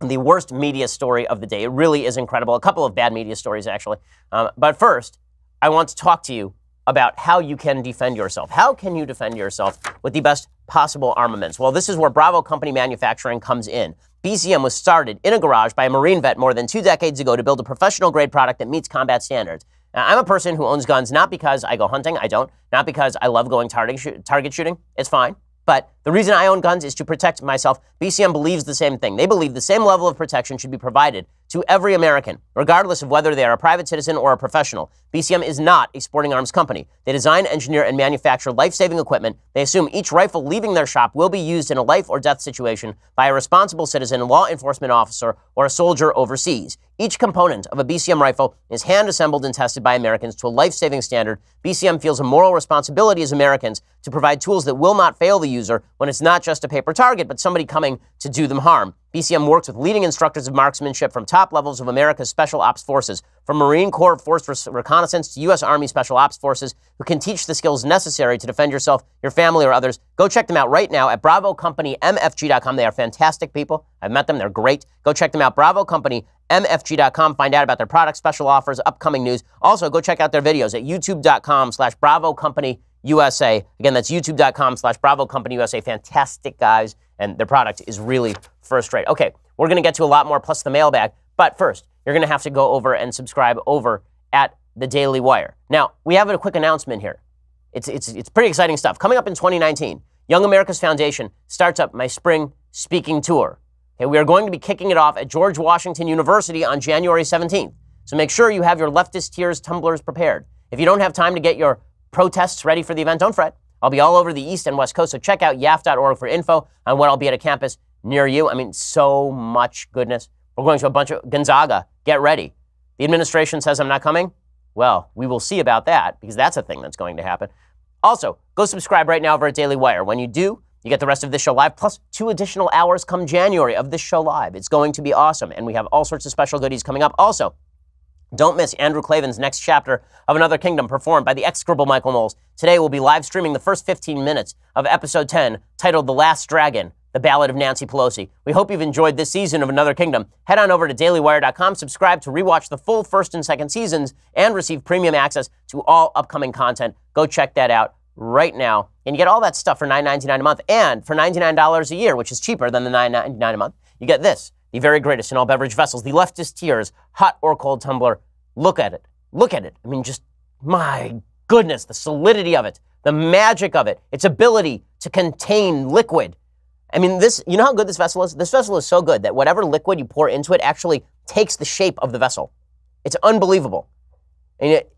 the worst media story of the day. It really is incredible. A couple of bad media stories, actually. Um, but first, I want to talk to you about how you can defend yourself. How can you defend yourself with the best possible armaments? Well, this is where Bravo Company Manufacturing comes in. BCM was started in a garage by a Marine vet more than two decades ago to build a professional grade product that meets combat standards. Now, I'm a person who owns guns not because I go hunting, I don't, not because I love going target, target shooting, it's fine. But the reason I own guns is to protect myself. BCM believes the same thing. They believe the same level of protection should be provided to every American, regardless of whether they are a private citizen or a professional. BCM is not a sporting arms company. They design, engineer, and manufacture life saving equipment. They assume each rifle leaving their shop will be used in a life or death situation by a responsible citizen, law enforcement officer, or a soldier overseas. Each component of a BCM rifle is hand assembled and tested by Americans to a life saving standard. BCM feels a moral responsibility as Americans to provide tools that will not fail the user when it's not just a paper target, but somebody coming to do them harm. BCM works with leading instructors of marksmanship from top levels of America's Special Ops Forces, from Marine Corps Force Reconnaissance to U.S. Army Special Ops Forces, who can teach the skills necessary to defend yourself, your family, or others. Go check them out right now at BravoCompanyMFG.com. They are fantastic people. I've met them. They're great. Go check them out, BravoCompanyMFG.com. Find out about their products, special offers, upcoming news. Also, go check out their videos at YouTube.com slash Bravo Company USA. Again, that's youtube.com slash Bravo Company USA. Fantastic guys, and their product is really first rate. Okay, we're going to get to a lot more plus the mailbag, but first, you're going to have to go over and subscribe over at the Daily Wire. Now, we have a quick announcement here. It's, it's, it's pretty exciting stuff. Coming up in 2019, Young America's Foundation starts up my spring speaking tour. Okay, we are going to be kicking it off at George Washington University on January 17th. So make sure you have your leftist tears tumblers prepared. If you don't have time to get your protests ready for the event, don't fret. I'll be all over the East and West Coast, so check out yaf.org for info on when I'll be at a campus near you. I mean, so much goodness. We're going to a bunch of Gonzaga. Get ready. The administration says I'm not coming. Well, we will see about that because that's a thing that's going to happen. Also, go subscribe right now over at Daily Wire. When you do, you get the rest of this show live, plus two additional hours come January of this show live. It's going to be awesome, and we have all sorts of special goodies coming up. Also, don't miss Andrew Klavan's next chapter of Another Kingdom, performed by the execrable Michael Knowles. Today, we'll be live streaming the first 15 minutes of episode 10, titled The Last Dragon the Ballad of Nancy Pelosi. We hope you've enjoyed this season of Another Kingdom. Head on over to dailywire.com, subscribe to rewatch the full first and second seasons, and receive premium access to all upcoming content. Go check that out right now. And you get all that stuff for $9.99 a month. And for $99 a year, which is cheaper than the $9.99 a month, you get this the very greatest in all beverage vessels, the leftist tears, hot or cold tumbler. Look at it. Look at it. I mean, just my goodness, the solidity of it, the magic of it, its ability to contain liquid I mean, this, you know how good this vessel is? This vessel is so good that whatever liquid you pour into it actually takes the shape of the vessel. It's unbelievable. And it,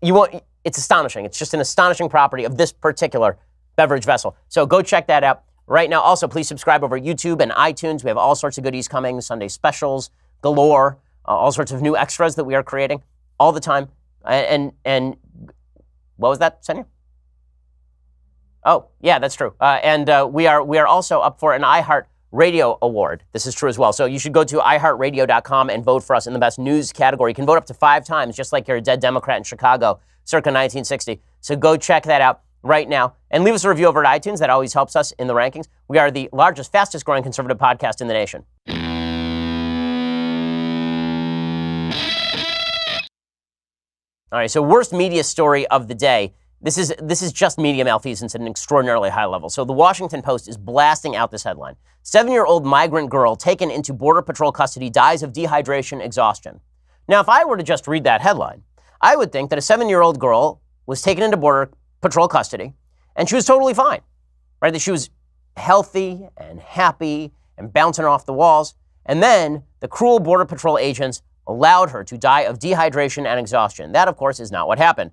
you want, it's astonishing. It's just an astonishing property of this particular beverage vessel. So go check that out right now. Also, please subscribe over YouTube and iTunes. We have all sorts of goodies coming, Sunday specials galore, uh, all sorts of new extras that we are creating all the time. And, and, what was that, Senya? Oh, yeah, that's true. Uh, and uh, we are we are also up for an iHeart Radio Award. This is true as well. So you should go to iHeartRadio.com and vote for us in the best news category. You can vote up to five times, just like you're a dead Democrat in Chicago, circa 1960. So go check that out right now and leave us a review over at iTunes. That always helps us in the rankings. We are the largest, fastest growing conservative podcast in the nation. All right, so worst media story of the day. This is, this is just media malfeasance at an extraordinarily high level. So the Washington Post is blasting out this headline. Seven year old migrant girl taken into Border Patrol custody dies of dehydration exhaustion. Now, if I were to just read that headline, I would think that a seven year old girl was taken into Border Patrol custody and she was totally fine, right? That she was healthy and happy and bouncing off the walls. And then the cruel Border Patrol agents allowed her to die of dehydration and exhaustion. That, of course, is not what happened.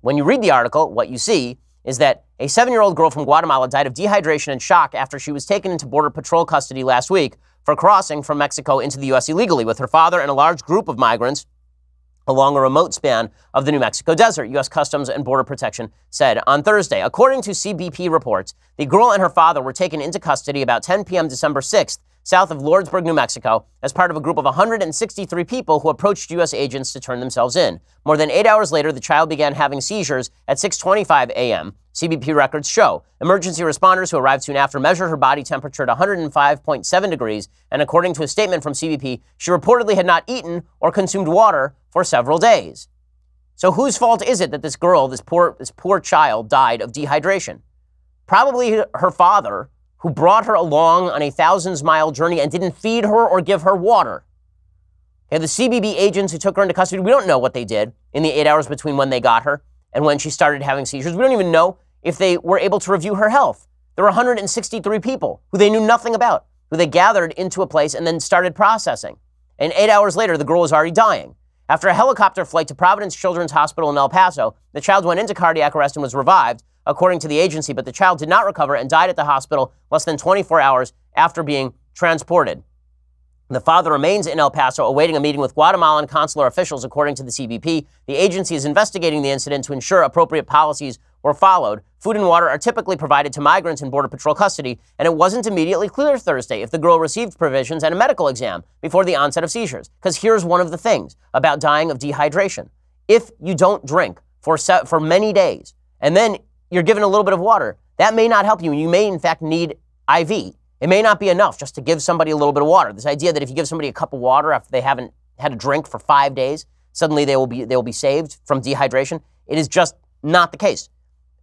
When you read the article, what you see is that a seven year old girl from Guatemala died of dehydration and shock after she was taken into Border Patrol custody last week for crossing from Mexico into the U.S. illegally with her father and a large group of migrants along a remote span of the New Mexico desert, U.S. Customs and Border Protection said on Thursday. According to CBP reports, the girl and her father were taken into custody about 10 p.m. December 6th south of Lordsburg, New Mexico, as part of a group of 163 people who approached U.S. agents to turn themselves in. More than eight hours later, the child began having seizures at 6:25 a.m. CBP records show. Emergency responders who arrived soon after measured her body temperature at 105.7 degrees, and according to a statement from CBP, she reportedly had not eaten or consumed water for several days. So whose fault is it that this girl, this poor, this poor child, died of dehydration? Probably her father, who brought her along on a thousands mile journey and didn't feed her or give her water. Okay, the CBP agents who took her into custody, we don't know what they did in the eight hours between when they got her and when she started having seizures. We don't even know if they were able to review her health. There were 163 people who they knew nothing about, who they gathered into a place and then started processing. And eight hours later, the girl was already dying. After a helicopter flight to Providence Children's Hospital in El Paso, the child went into cardiac arrest and was revived, according to the agency, but the child did not recover and died at the hospital less than 24 hours after being transported. The father remains in El Paso awaiting a meeting with Guatemalan consular officials, according to the CBP. The agency is investigating the incident to ensure appropriate policies were followed. Food and water are typically provided to migrants in Border Patrol custody, and it wasn't immediately clear Thursday if the girl received provisions and a medical exam before the onset of seizures. Because here's one of the things about dying of dehydration. If you don't drink for, se- for many days, and then you're given a little bit of water, that may not help you. You may, in fact, need IV. It may not be enough just to give somebody a little bit of water. This idea that if you give somebody a cup of water after they haven't had a drink for five days, suddenly they will be, they will be saved from dehydration, it is just not the case.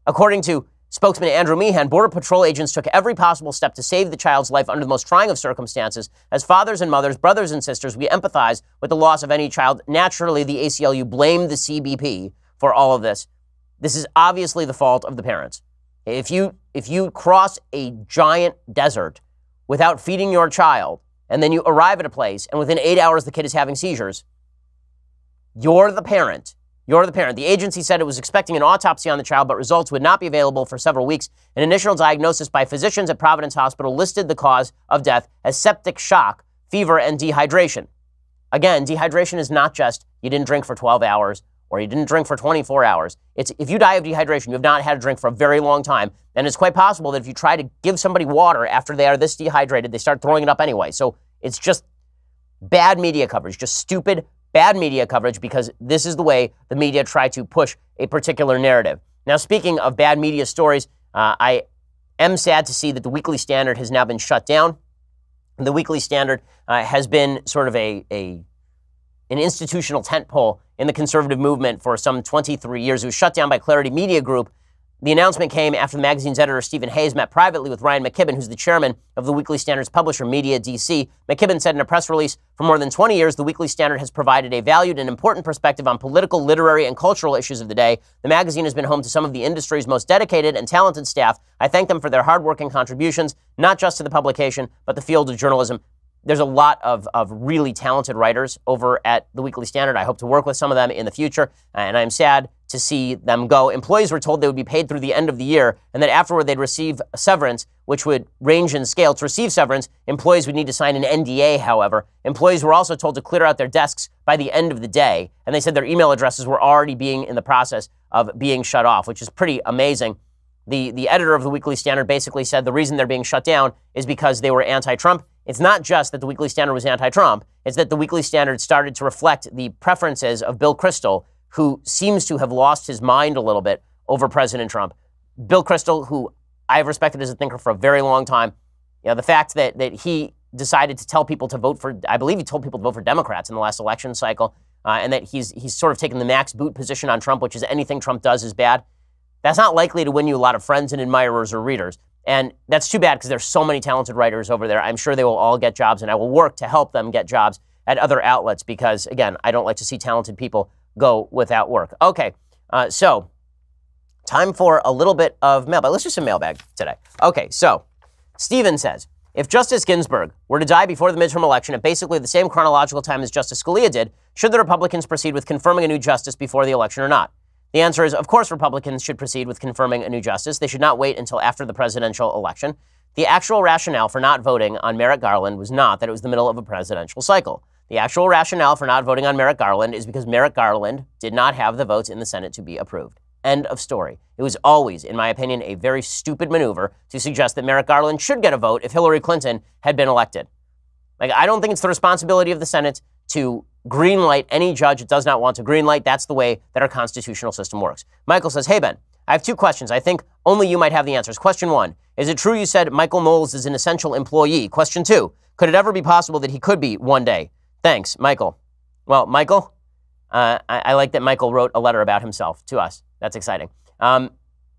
According to spokesman Andrew Meehan, Border Patrol agents took every possible step to save the child's life under the most trying of circumstances. As fathers and mothers, brothers and sisters, we empathize with the loss of any child. Naturally, the ACLU blamed the CBP for all of this. This is obviously the fault of the parents. If you if you cross a giant desert without feeding your child, and then you arrive at a place, and within eight hours the kid is having seizures, you're the parent. You're the parent. The agency said it was expecting an autopsy on the child, but results would not be available for several weeks. An initial diagnosis by physicians at Providence Hospital listed the cause of death as septic shock, fever, and dehydration. Again, dehydration is not just you didn't drink for 12 hours or you didn't drink for 24 hours. It's if you die of dehydration, you have not had a drink for a very long time, and it's quite possible that if you try to give somebody water after they are this dehydrated, they start throwing it up anyway. So it's just bad media coverage, just stupid bad media coverage because this is the way the media try to push a particular narrative. Now, speaking of bad media stories, uh, I am sad to see that the Weekly Standard has now been shut down. The Weekly Standard uh, has been sort of a, a an institutional tentpole in the conservative movement for some 23 years. It was shut down by Clarity Media Group. The announcement came after the magazine's editor, Stephen Hayes, met privately with Ryan McKibben, who's the chairman of the Weekly Standard's publisher, Media DC. McKibben said in a press release For more than 20 years, the Weekly Standard has provided a valued and important perspective on political, literary, and cultural issues of the day. The magazine has been home to some of the industry's most dedicated and talented staff. I thank them for their hard work and contributions, not just to the publication, but the field of journalism there's a lot of, of really talented writers over at the Weekly Standard. I hope to work with some of them in the future, and I'm sad to see them go. Employees were told they would be paid through the end of the year, and that afterward they'd receive severance, which would range in scale. To receive severance, employees would need to sign an NDA, however. Employees were also told to clear out their desks by the end of the day, and they said their email addresses were already being in the process of being shut off, which is pretty amazing. The, the editor of the Weekly Standard basically said the reason they're being shut down is because they were anti Trump it's not just that the Weekly Standard was anti Trump, it's that the Weekly Standard started to reflect the preferences of Bill Kristol, who seems to have lost his mind a little bit over President Trump. Bill Kristol, who I've respected as a thinker for a very long time, you know, the fact that, that he decided to tell people to vote for, I believe he told people to vote for Democrats in the last election cycle, uh, and that he's, he's sort of taken the Max Boot position on Trump, which is anything Trump does is bad. That's not likely to win you a lot of friends and admirers or readers. And that's too bad because there's so many talented writers over there. I'm sure they will all get jobs, and I will work to help them get jobs at other outlets because, again, I don't like to see talented people go without work. Okay, uh, so time for a little bit of mailbag. Let's do some mailbag today. Okay, so Steven says, If Justice Ginsburg were to die before the midterm election at basically the same chronological time as Justice Scalia did, should the Republicans proceed with confirming a new justice before the election or not? The answer is, of course, Republicans should proceed with confirming a new justice. They should not wait until after the presidential election. The actual rationale for not voting on Merrick Garland was not that it was the middle of a presidential cycle. The actual rationale for not voting on Merrick Garland is because Merrick Garland did not have the votes in the Senate to be approved. End of story. It was always, in my opinion, a very stupid maneuver to suggest that Merrick Garland should get a vote if Hillary Clinton had been elected. Like, I don't think it's the responsibility of the Senate to greenlight any judge it does not want to greenlight. That's the way that our constitutional system works. Michael says, Hey, Ben, I have two questions. I think only you might have the answers. Question one Is it true you said Michael Knowles is an essential employee? Question two Could it ever be possible that he could be one day? Thanks, Michael. Well, Michael, uh, I, I, like that Michael wrote a letter about himself to us. That's exciting. Um,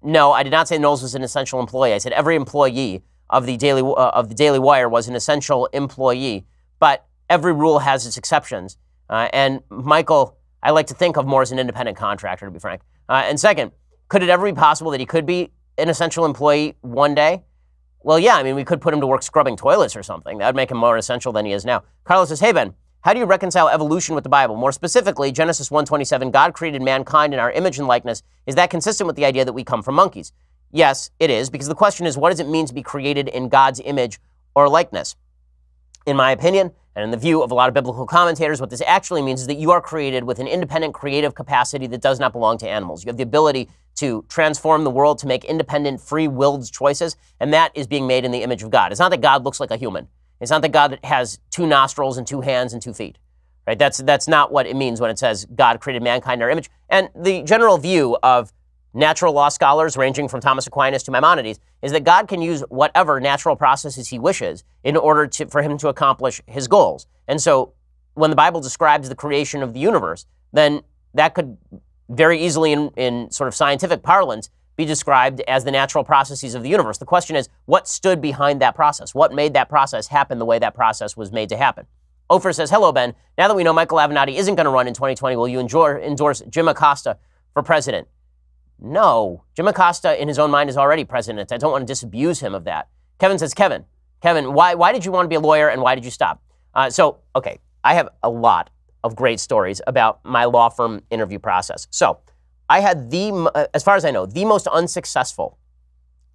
no, I did not say Knowles was an essential employee. I said every employee of the Daily uh, of the Daily Wire was an essential employee, but every rule has its exceptions. Uh, and Michael, I like to think of more as an independent contractor, to be frank. Uh, and second, could it ever be possible that he could be an essential employee one day? Well, yeah. I mean, we could put him to work scrubbing toilets or something. That would make him more essential than he is now. Carlos says, "Hey Ben, how do you reconcile evolution with the Bible? More specifically, Genesis 1:27, God created mankind in our image and likeness. Is that consistent with the idea that we come from monkeys? Yes, it is, because the question is, what does it mean to be created in God's image or likeness? In my opinion, and in the view of a lot of biblical commentators, what this actually means is that you are created with an independent creative capacity that does not belong to animals. You have the ability to transform the world to make independent, free willed choices, and that is being made in the image of God. It's not that God looks like a human. It's not that God has two nostrils and two hands and two feet. Right? That's that's not what it means when it says God created mankind in our image. And the general view of natural law scholars, ranging from Thomas Aquinas to Maimonides, is that God can use whatever natural processes he wishes in order to, for him to accomplish his goals. And so when the Bible describes the creation of the universe, then that could very easily, in, in sort of scientific parlance, be described as the natural processes of the universe. The question is, what stood behind that process? What made that process happen the way that process was made to happen? Ofer says, Hello, Ben. Now that we know Michael Avenatti isn't going to run in 2020, will you endorse Jim Acosta for president? No. Jim Acosta, in his own mind, is already president. I don't want to disabuse him of that. Kevin says, Kevin, Kevin, why, why did you want to be a lawyer and why did you stop? Uh, so, okay, I have a lot of great stories about my law firm interview process. So, I had the, uh, as far as I know, the most unsuccessful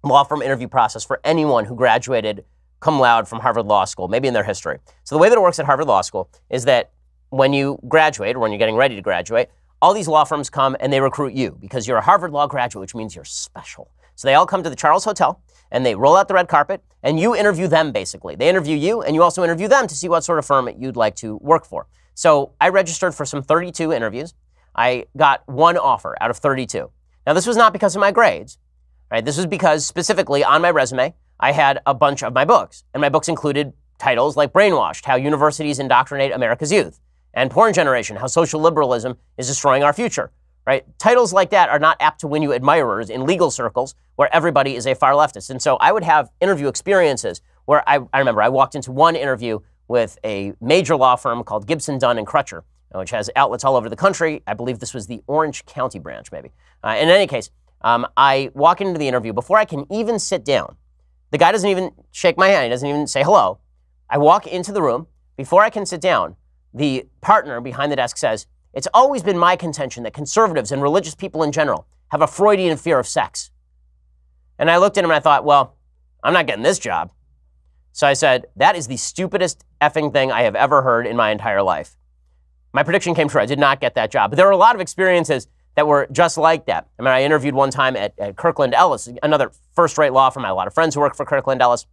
law firm interview process for anyone who graduated cum laude from Harvard Law School, maybe in their history. So the way that it works at Harvard Law School is that when you graduate or when you're getting ready to graduate, all these law firms come and they recruit you because you're a Harvard Law graduate, which means you're special. So they all come to the Charles Hotel and they roll out the red carpet and you interview them basically. They interview you and you also interview them to see what sort of firm you'd like to work for. So I registered for some 32 interviews. I got one offer out of 32. Now, this was not because of my grades, right? This was because specifically on my resume, I had a bunch of my books, and my books included titles like Brainwashed, How Universities Indoctrinate America's Youth, and Porn Generation, How Social Liberalism is Destroying Our Future, right? Titles like that are not apt to win you admirers in legal circles where everybody is a far leftist. And so I would have interview experiences where I, I remember I walked into one interview with a major law firm called Gibson, Dunn, and Crutcher which has outlets all over the country. I believe this was the Orange County branch, maybe. Uh, in any case, um, I walk into the interview. Before I can even sit down, the guy doesn't even shake my hand. He doesn't even say hello. I walk into the room. Before I can sit down, the partner behind the desk says, It's always been my contention that conservatives and religious people in general have a Freudian fear of sex. And I looked at him and I thought, Well, I'm not getting this job. So I said, That is the stupidest effing thing I have ever heard in my entire life. My prediction came true. I did not get that job. But there were a lot of experiences that were just like that. I mean, I interviewed one time at, at Kirkland Ellis, another first rate law firm. I had a lot of friends who work for Kirkland Ellis.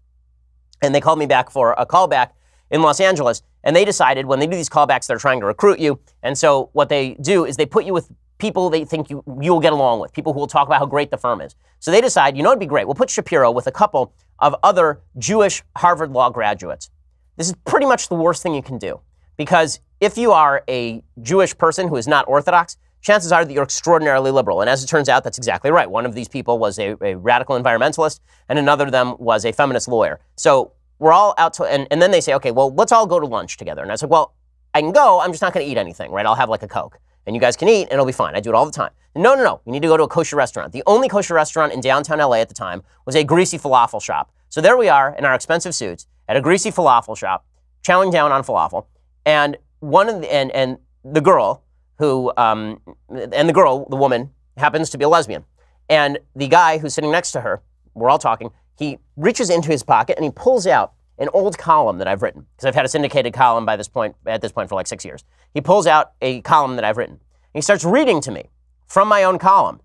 And they called me back for a callback in Los Angeles. And they decided when they do these callbacks, they're trying to recruit you. And so what they do is they put you with people they think you, you will get along with, people who will talk about how great the firm is. So they decide, you know, it'd be great. We'll put Shapiro with a couple of other Jewish Harvard Law graduates. This is pretty much the worst thing you can do because if you are a Jewish person who is not Orthodox, chances are that you're extraordinarily liberal. And as it turns out, that's exactly right. One of these people was a, a radical environmentalist, and another of them was a feminist lawyer. So we're all out to, and, and then they say, okay, well, let's all go to lunch together. And I said, well, I can go, I'm just not going to eat anything, right? I'll have like a Coke. And you guys can eat, and it'll be fine. I do it all the time. No, no, no. You need to go to a kosher restaurant. The only kosher restaurant in downtown LA at the time was a greasy falafel shop. So there we are in our expensive suits, at a greasy falafel shop, chowing down on falafel, and one of the, and and the girl who um, and the girl, the woman, happens to be a lesbian, and the guy who's sitting next to her, we're all talking. He reaches into his pocket and he pulls out an old column that I've written because I've had a syndicated column by this point at this point for like six years. He pulls out a column that I've written. He starts reading to me from my own column,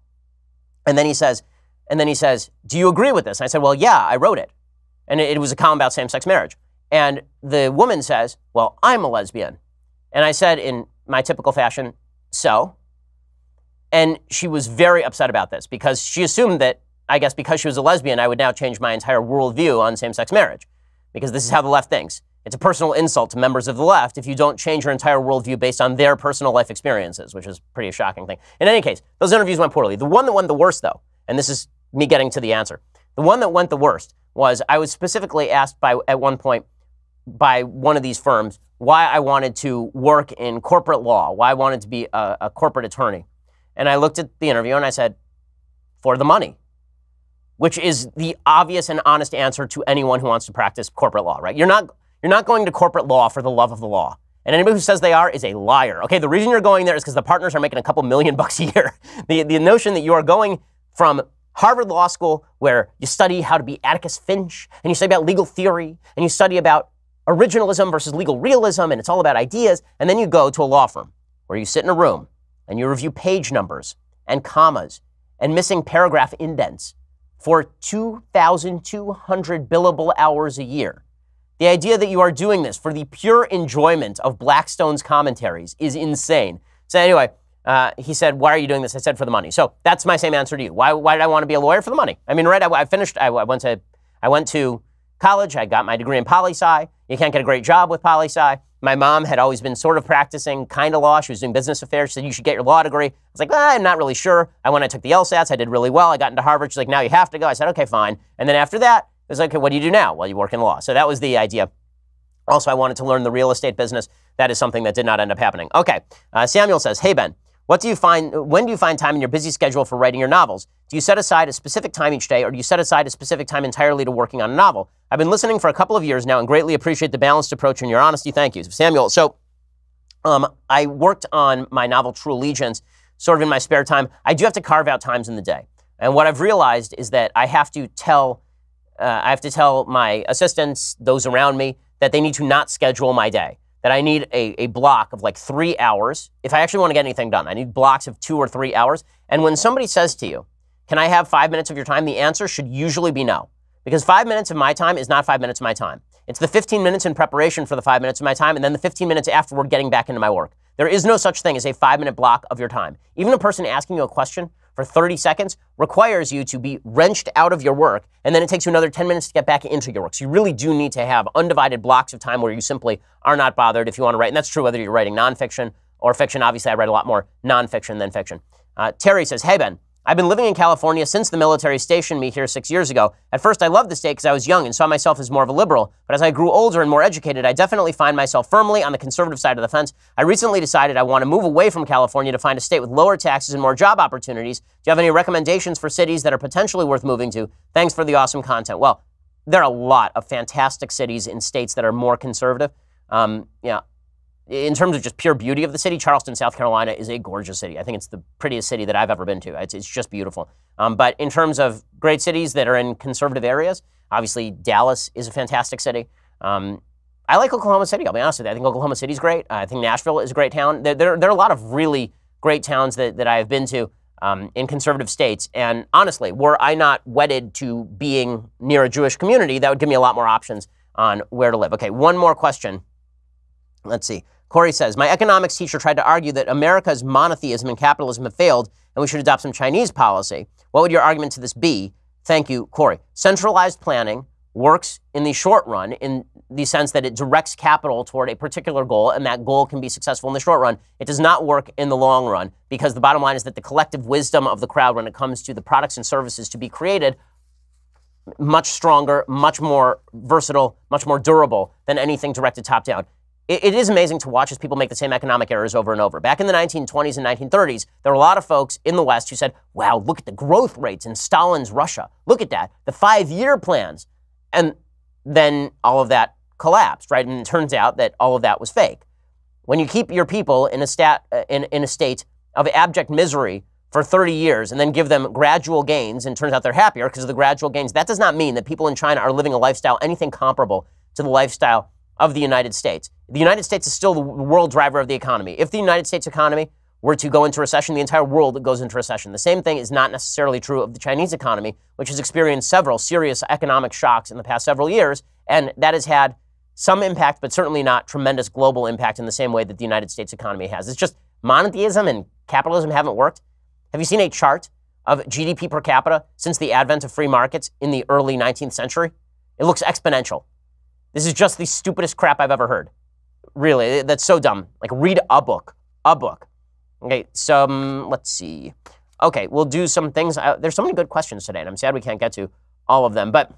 and then he says, and then he says, "Do you agree with this?" And I said, "Well, yeah, I wrote it." And it, it was a column about same-sex marriage. And the woman says, "Well, I'm a lesbian." And I said in my typical fashion, "So?" And she was very upset about this because she assumed that, I guess, because she was a lesbian, I would now change my entire worldview on same-sex marriage because this is how the left thinks. It's a personal insult to members of the left if you don't change your entire worldview based on their personal life experiences, which is pretty a shocking thing. In any case, those interviews went poorly. The one that went the worst, though, and this is me getting to the answer, the one that went the worst was I was specifically asked by at one point by one of these firms why I wanted to work in corporate law, why I wanted to be a, a corporate attorney. And I looked at the interview and I said, for the money which is the obvious and honest answer to anyone who wants to practice corporate law, right? You're not you're not going to corporate law for the love of the law. And anybody who says they are is a liar. Okay, the reason you're going there is because the partners are making a couple million bucks a year. The, the notion that you are going from Harvard Law School, where you study how to be Atticus Finch, and you study about legal theory, and you study about originalism versus legal realism, and it's all about ideas, and then you go to a law firm where you sit in a room and you review page numbers and commas and missing paragraph indents for 2,200 billable hours a year. The idea that you are doing this for the pure enjoyment of Blackstone's commentaries is insane. So, anyway, uh, he said, Why are you doing this? I said, For the money. So, that's my same answer to you. Why, why did I want to be a lawyer? For the money. I mean, right, I, I finished, I, I, went to, I went to college, I got my degree in poli sci. You can't get a great job with poli sci. My mom had always been sort of practicing kind of law. She was doing business affairs. She said, You should get your law degree. I was like, ah, I'm not really sure. I went, I took the LSATs. I did really well. I got into Harvard. She's like, Now you have to go. I said, Okay, fine. And then after that, it was like, okay, what do you do now? Well, you work in law. So that was the idea. Also, I wanted to learn the real estate business. That is something that did not end up happening. Okay. Uh, Samuel says, Hey, Ben, what do you find, when do you find time in your busy schedule for writing your novels? Do you set aside a specific time each day, or do you set aside a specific time entirely to working on a novel? I've been listening for a couple of years now and greatly appreciate the balanced approach and your honesty. Thank you. Samuel, so um, I worked on my novel True Allegiance sort of in my spare time. I do have to carve out times in the day. And what I've realized is that I have to tell uh, I have to tell my assistants, those around me, that they need to not schedule my day. That I need a, a block of like three hours. If I actually want to get anything done, I need blocks of two or three hours. And when somebody says to you, Can I have five minutes of your time? the answer should usually be no. Because five minutes of my time is not five minutes of my time. It's the 15 minutes in preparation for the five minutes of my time, and then the 15 minutes afterward getting back into my work. There is no such thing as a five minute block of your time. Even a person asking you a question for 30 seconds requires you to be wrenched out of your work, and then it takes you another 10 minutes to get back into your work. So you really do need to have undivided blocks of time where you simply are not bothered if you want to write. And that's true whether you're writing nonfiction or fiction. Obviously, I write a lot more nonfiction than fiction. Uh, Terry says, Hey, Ben, I've been living in California since the military stationed me here six years ago. At first, I loved the state because I was young and saw myself as more of a liberal. But as I grew older and more educated, I definitely find myself firmly on the conservative side of the fence. I recently decided I want to move away from California to find a state with lower taxes and more job opportunities. Do you have any recommendations for cities that are potentially worth moving to? Thanks for the awesome content. Well, there are a lot of fantastic cities in states that are more conservative. Um, yeah, in terms of just pure beauty of the city, Charleston, South Carolina is a gorgeous city. I think it's the prettiest city that I've ever been to. It's, it's just beautiful. Um, but in terms of great cities that are in conservative areas, obviously Dallas is a fantastic city. Um, I like Oklahoma City, I'll be honest with you. I think Oklahoma City is great. I think Nashville is a great town. There, there, there, are a lot of really great towns that, that I have been to um, in conservative states. And honestly, were I not wedded to being near a Jewish community, that would give me a lot more options on where to live. Okay, one more question. Let's see. Corey says, My economics teacher tried to argue that America's monotheism and capitalism have failed and we should adopt some Chinese policy. What would your argument to this be? Thank you, Corey. Centralized planning works in the short run in the sense that it directs capital toward a particular goal, and that goal can be successful in the short run. It does not work in the long run because the bottom line is that the collective wisdom of the crowd when it comes to the products and services to be created much stronger, much more versatile, much more durable than anything directed top down it, it is amazing to watch as people make the same economic errors over and over. Back in the 1920s and 1930s, there were a lot of folks in the West who said, wow, look at the growth rates in Stalin's Russia. Look at that. The five year plans. And then all of that collapsed, right? And it turns out that all of that was fake. When you keep your people in a, stat, uh, in, in a state of abject misery for 30 years and then give them gradual gains, and turns out they're happier because of the gradual gains, that does not mean that people in China are living a lifestyle anything comparable to the lifestyle of the United States. The United States is still the world driver of the economy. If the United States economy were to go into recession, the entire world goes into recession. The same thing is not necessarily true of the Chinese economy, which has experienced several serious economic shocks in the past several years, and that has had some impact, but certainly not tremendous global impact in the same way that the United States economy has. It's just monotheism and capitalism haven't worked. Have you seen a chart of GDP per capita since the advent of free markets in the early 19th century? It looks exponential. This is just the stupidest crap I've ever heard. Really, that's so dumb. Like, read a book. A book. Okay, some, let's see. Okay, we'll do some things. Uh, there's so many good questions today, and I'm sad we can't get to all of them, but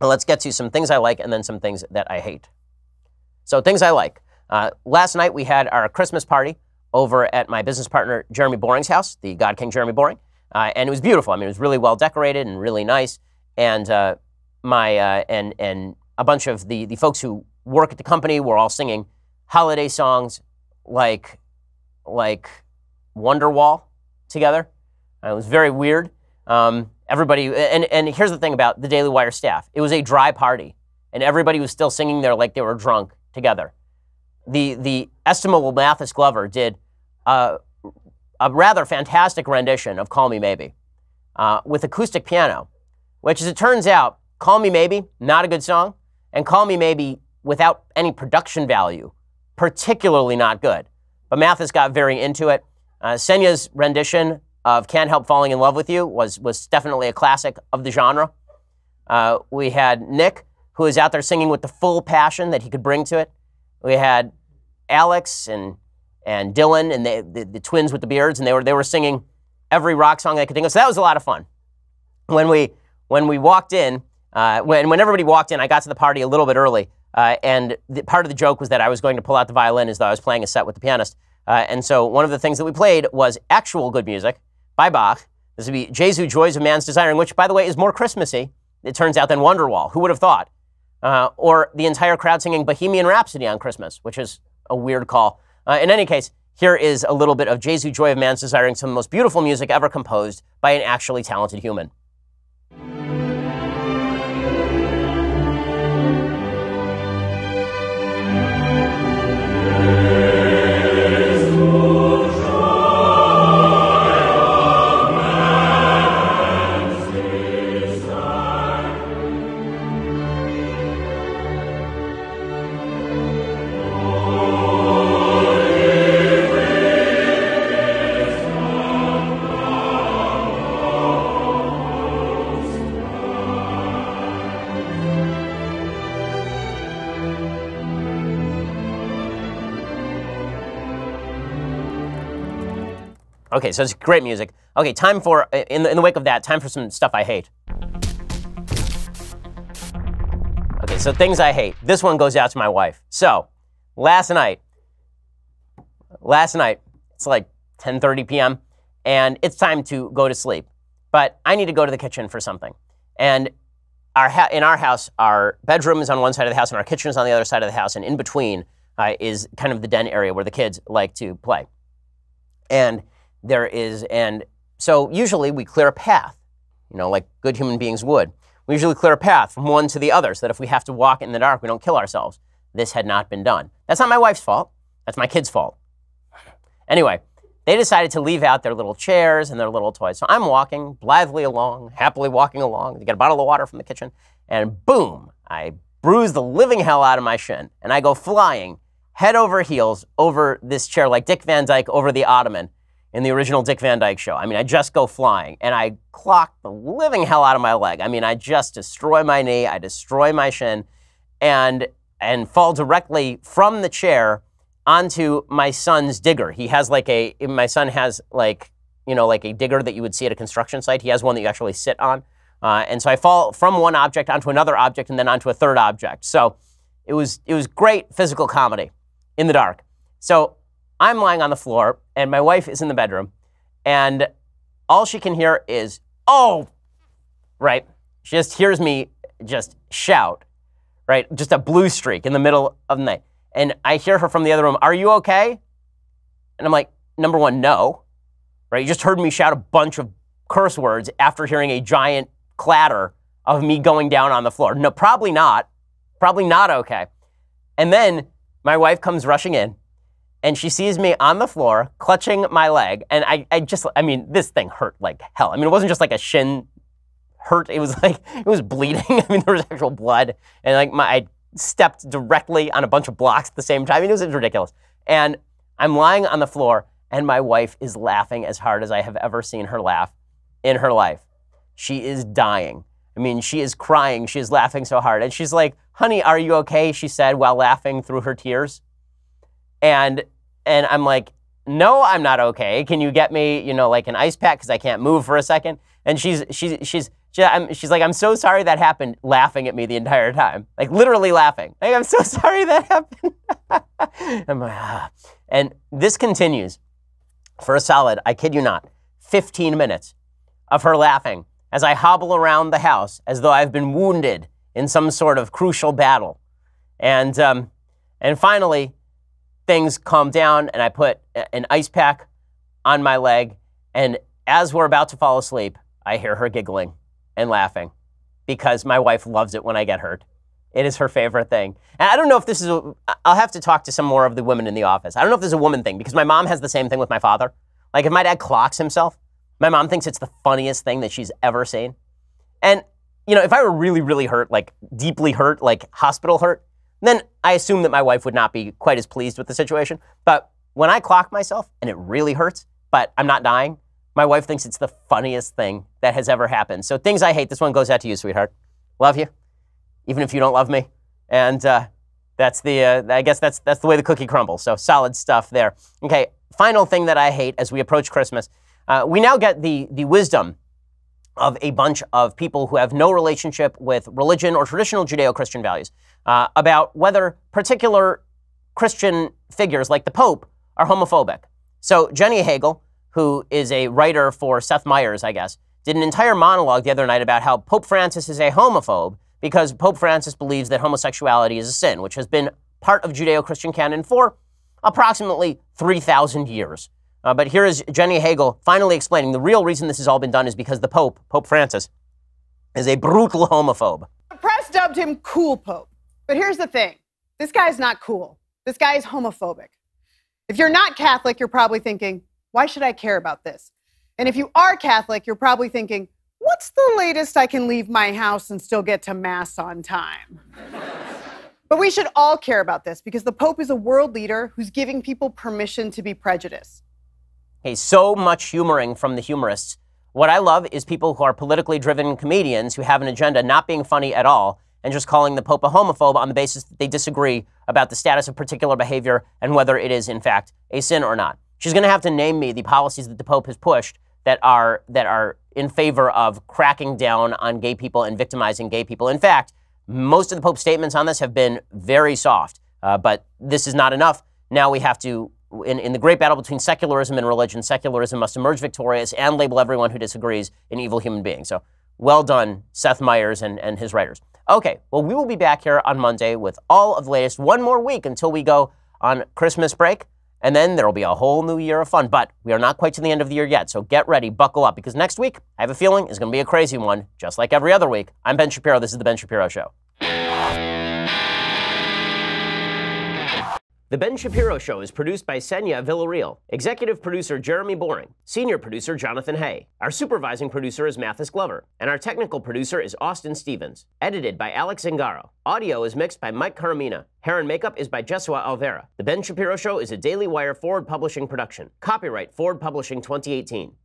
let's get to some things I like and then some things that I hate. So, things I like. Uh, last night we had our Christmas party over at my business partner Jeremy Boring's house, the God King Jeremy Boring, uh, and it was beautiful. I mean, it was really well decorated and really nice. And uh, my uh, and and a bunch of the, the folks who work at the company were all singing holiday songs like like Wonderwall together. Uh, it was very weird. Um, everybody and and here's the thing about the Daily Wire staff: it was a dry party, and everybody was still singing there like they were drunk together. The the estimable Mathis Glover did uh, a rather fantastic rendition of "Call Me Maybe" uh, with acoustic piano, which, as it turns out, "Call Me Maybe" not a good song and Call Me Maybe without any production value, particularly not good. But Mathis got very into it. Uh, Senya's rendition of Can't Help Falling in Love with You was, was definitely a classic of the genre. Uh, we had Nick, who was out there singing with the full passion that he could bring to it. We had Alex and, and Dylan and the, the, the twins with the beards, and they were, they were singing every rock song they could think of. So that was a lot of fun. When we, when we walked in, uh, when, when everybody walked in, I got to the party a little bit early. Uh, and the, part of the joke was that I was going to pull out the violin as though I was playing a set with the pianist. Uh, and so one of the things that we played was actual good music by Bach. This would be Jesu Joys of Man's Desiring, which, by the way, is more Christmassy, it turns out, than Wonderwall. Who would have thought? Uh, or the entire crowd singing Bohemian Rhapsody on Christmas, which is a weird call. Uh, in any case, here is a little bit of Jesu Joy of Man's Desiring, some of the most beautiful music ever composed by an actually talented human. Okay, so it's great music. Okay, time for, in the, in the wake of that, time for some stuff I hate. Okay, so things I hate. This one goes out to my wife. So, last night, last night, it's like 10:30 p.m. and it's time to go to sleep. But I need to go to the kitchen for something. And our in our house, our bedroom is on one side of the house and our kitchen is on the other side of the house, and in between uh, is kind of the den area where the kids like to play. And there is, and so usually we clear a path, you know, like good human beings would. We usually clear a path from one to the other so that if we have to walk in the dark, we don't kill ourselves. This had not been done. That's not my wife's fault. That's my kid's fault. Anyway, they decided to leave out their little chairs and their little toys. So I'm walking blithely along, happily walking along. They get a bottle of water from the kitchen, and boom, I bruise the living hell out of my shin, and I go flying head over heels over this chair like Dick Van Dyke over the ottoman in the original Dick Van Dyke show. I mean, I just go flying and I clock the living hell out of my leg. I mean, I just destroy my knee, I destroy my shin, and and fall directly from the chair onto my son's digger. He has like a my son has like you know like a digger that you would see at a construction site. He has one that you actually sit on, uh, and so I fall from one object onto another object and then onto a third object. So it was it was great physical comedy in the dark. So I'm lying on the floor, and my wife is in the bedroom, and all she can hear is, oh, right? She just hears me just shout. right? Just a blue streak in the middle of the night. And I hear her from the other room, Are you okay? And I'm like, Number one, no. Right? You just heard me shout a bunch of curse words after hearing a giant clatter of me going down on the floor. No, probably not. Probably not okay. And then my wife comes rushing in and she sees me on the floor clutching my leg. And I, I just, I mean, this thing hurt like hell. I mean, it wasn't just like a shin hurt. It was like, it was bleeding. I mean, there was actual blood. And like my, I stepped directly on a bunch of blocks at the same time. I mean, it was ridiculous. And I'm lying on the floor and my wife is laughing as hard as I have ever seen her laugh in her life. She is dying. I mean, she is crying. She is laughing so hard. And she's like, honey, are you okay? She said while laughing through her tears. And and I'm like, no, I'm not okay. Can you get me, you know, like an ice pack because I can't move for a second? And she's she's she's she, she's like, I'm so sorry that happened, laughing at me the entire time, like literally laughing. Like, I'm so sorry that happened. I'm like, ah. And this continues for a solid, I kid you not, 15 minutes of her laughing as I hobble around the house as though I've been wounded in some sort of crucial battle. And, um, and finally, things calm down, and I put an ice pack on my leg. And as we're about to fall asleep, I hear her giggling and laughing because my wife loves it when I get hurt. It is her favorite thing. And I don't know if this is, a, I'll have to talk to some more of the women in the office. I don't know if this is a woman thing because my mom has the same thing with my father. Like if my dad clocks himself, my mom thinks it's the funniest thing that she's ever seen. And, you know, if I were really, really hurt, like deeply hurt, like hospital hurt, then I assume that my wife would not be quite as pleased with the situation. But when I clock myself and it really hurts, but I'm not dying, my wife thinks it's the funniest thing that has ever happened. So things I hate, this one goes out to you, sweetheart. Love you even if you don't love me. And uh, that's the, uh, I guess that's, that's the way the cookie crumbles. So solid stuff there. Okay, final thing that I hate as we approach Christmas. Uh, we now get the, the wisdom of a bunch of people who have no relationship with religion or traditional Judeo Christian values uh, about whether particular Christian figures like the Pope are homophobic. So Jenny Hagel, who is a writer for Seth Meyers, I guess, did an entire monologue the other night about how Pope Francis is a homophobe because Pope Francis believes that homosexuality is a sin, which has been part of Judeo Christian canon for approximately 3,000 years. Uh, but here is Jenny Hagel finally explaining the real reason this has all been done is because the Pope, Pope Francis, is a brutal homophobe. The press dubbed him Cool Pope. But here's the thing this guy's not cool. This guy is homophobic. If you're not Catholic, you're probably thinking, why should I care about this? And if you are Catholic, you're probably thinking, What's the latest I can leave my house and still get to Mass on time? but we should all care about this because the Pope is a world leader who's giving people permission to be prejudiced. Hey, so much humoring from the humorists. What I love is people who are politically driven comedians who have an agenda not being funny at all and just calling the Pope a homophobe on the basis that they disagree about the status of particular behavior and whether it is, in fact, a sin or not. She's going to have to name me the policies that the Pope has pushed that are that are in favor of cracking down on gay people and victimizing gay people. In fact, most of the Pope's statements on this have been very soft, uh, but this is not enough. Now we have to, in, in the great battle between secularism and religion, secularism must emerge victorious and label everyone who disagrees an evil human being. So well done, Seth Meyers and, and his writers. Okay, well, we will be back here on Monday with all of the latest. One more week until we go on Christmas break. And then there will be a whole new year of fun. But we are not quite to the end of the year yet. So get ready, buckle up, because next week, I have a feeling, is going to be a crazy one, just like every other week. I'm Ben Shapiro. This is The Ben Shapiro Show. The Ben Shapiro Show is produced by Senya Villarreal, executive producer Jeremy Boring, senior producer Jonathan Hay. Our supervising producer is Mathis Glover, and our technical producer is Austin Stevens. Edited by Alex Zingaro. Audio is mixed by Mike Caramina. Hair and makeup is by Jesua Alvera. The Ben Shapiro Show is a Daily Wire Forward Publishing production. Copyright Forward Publishing 2018.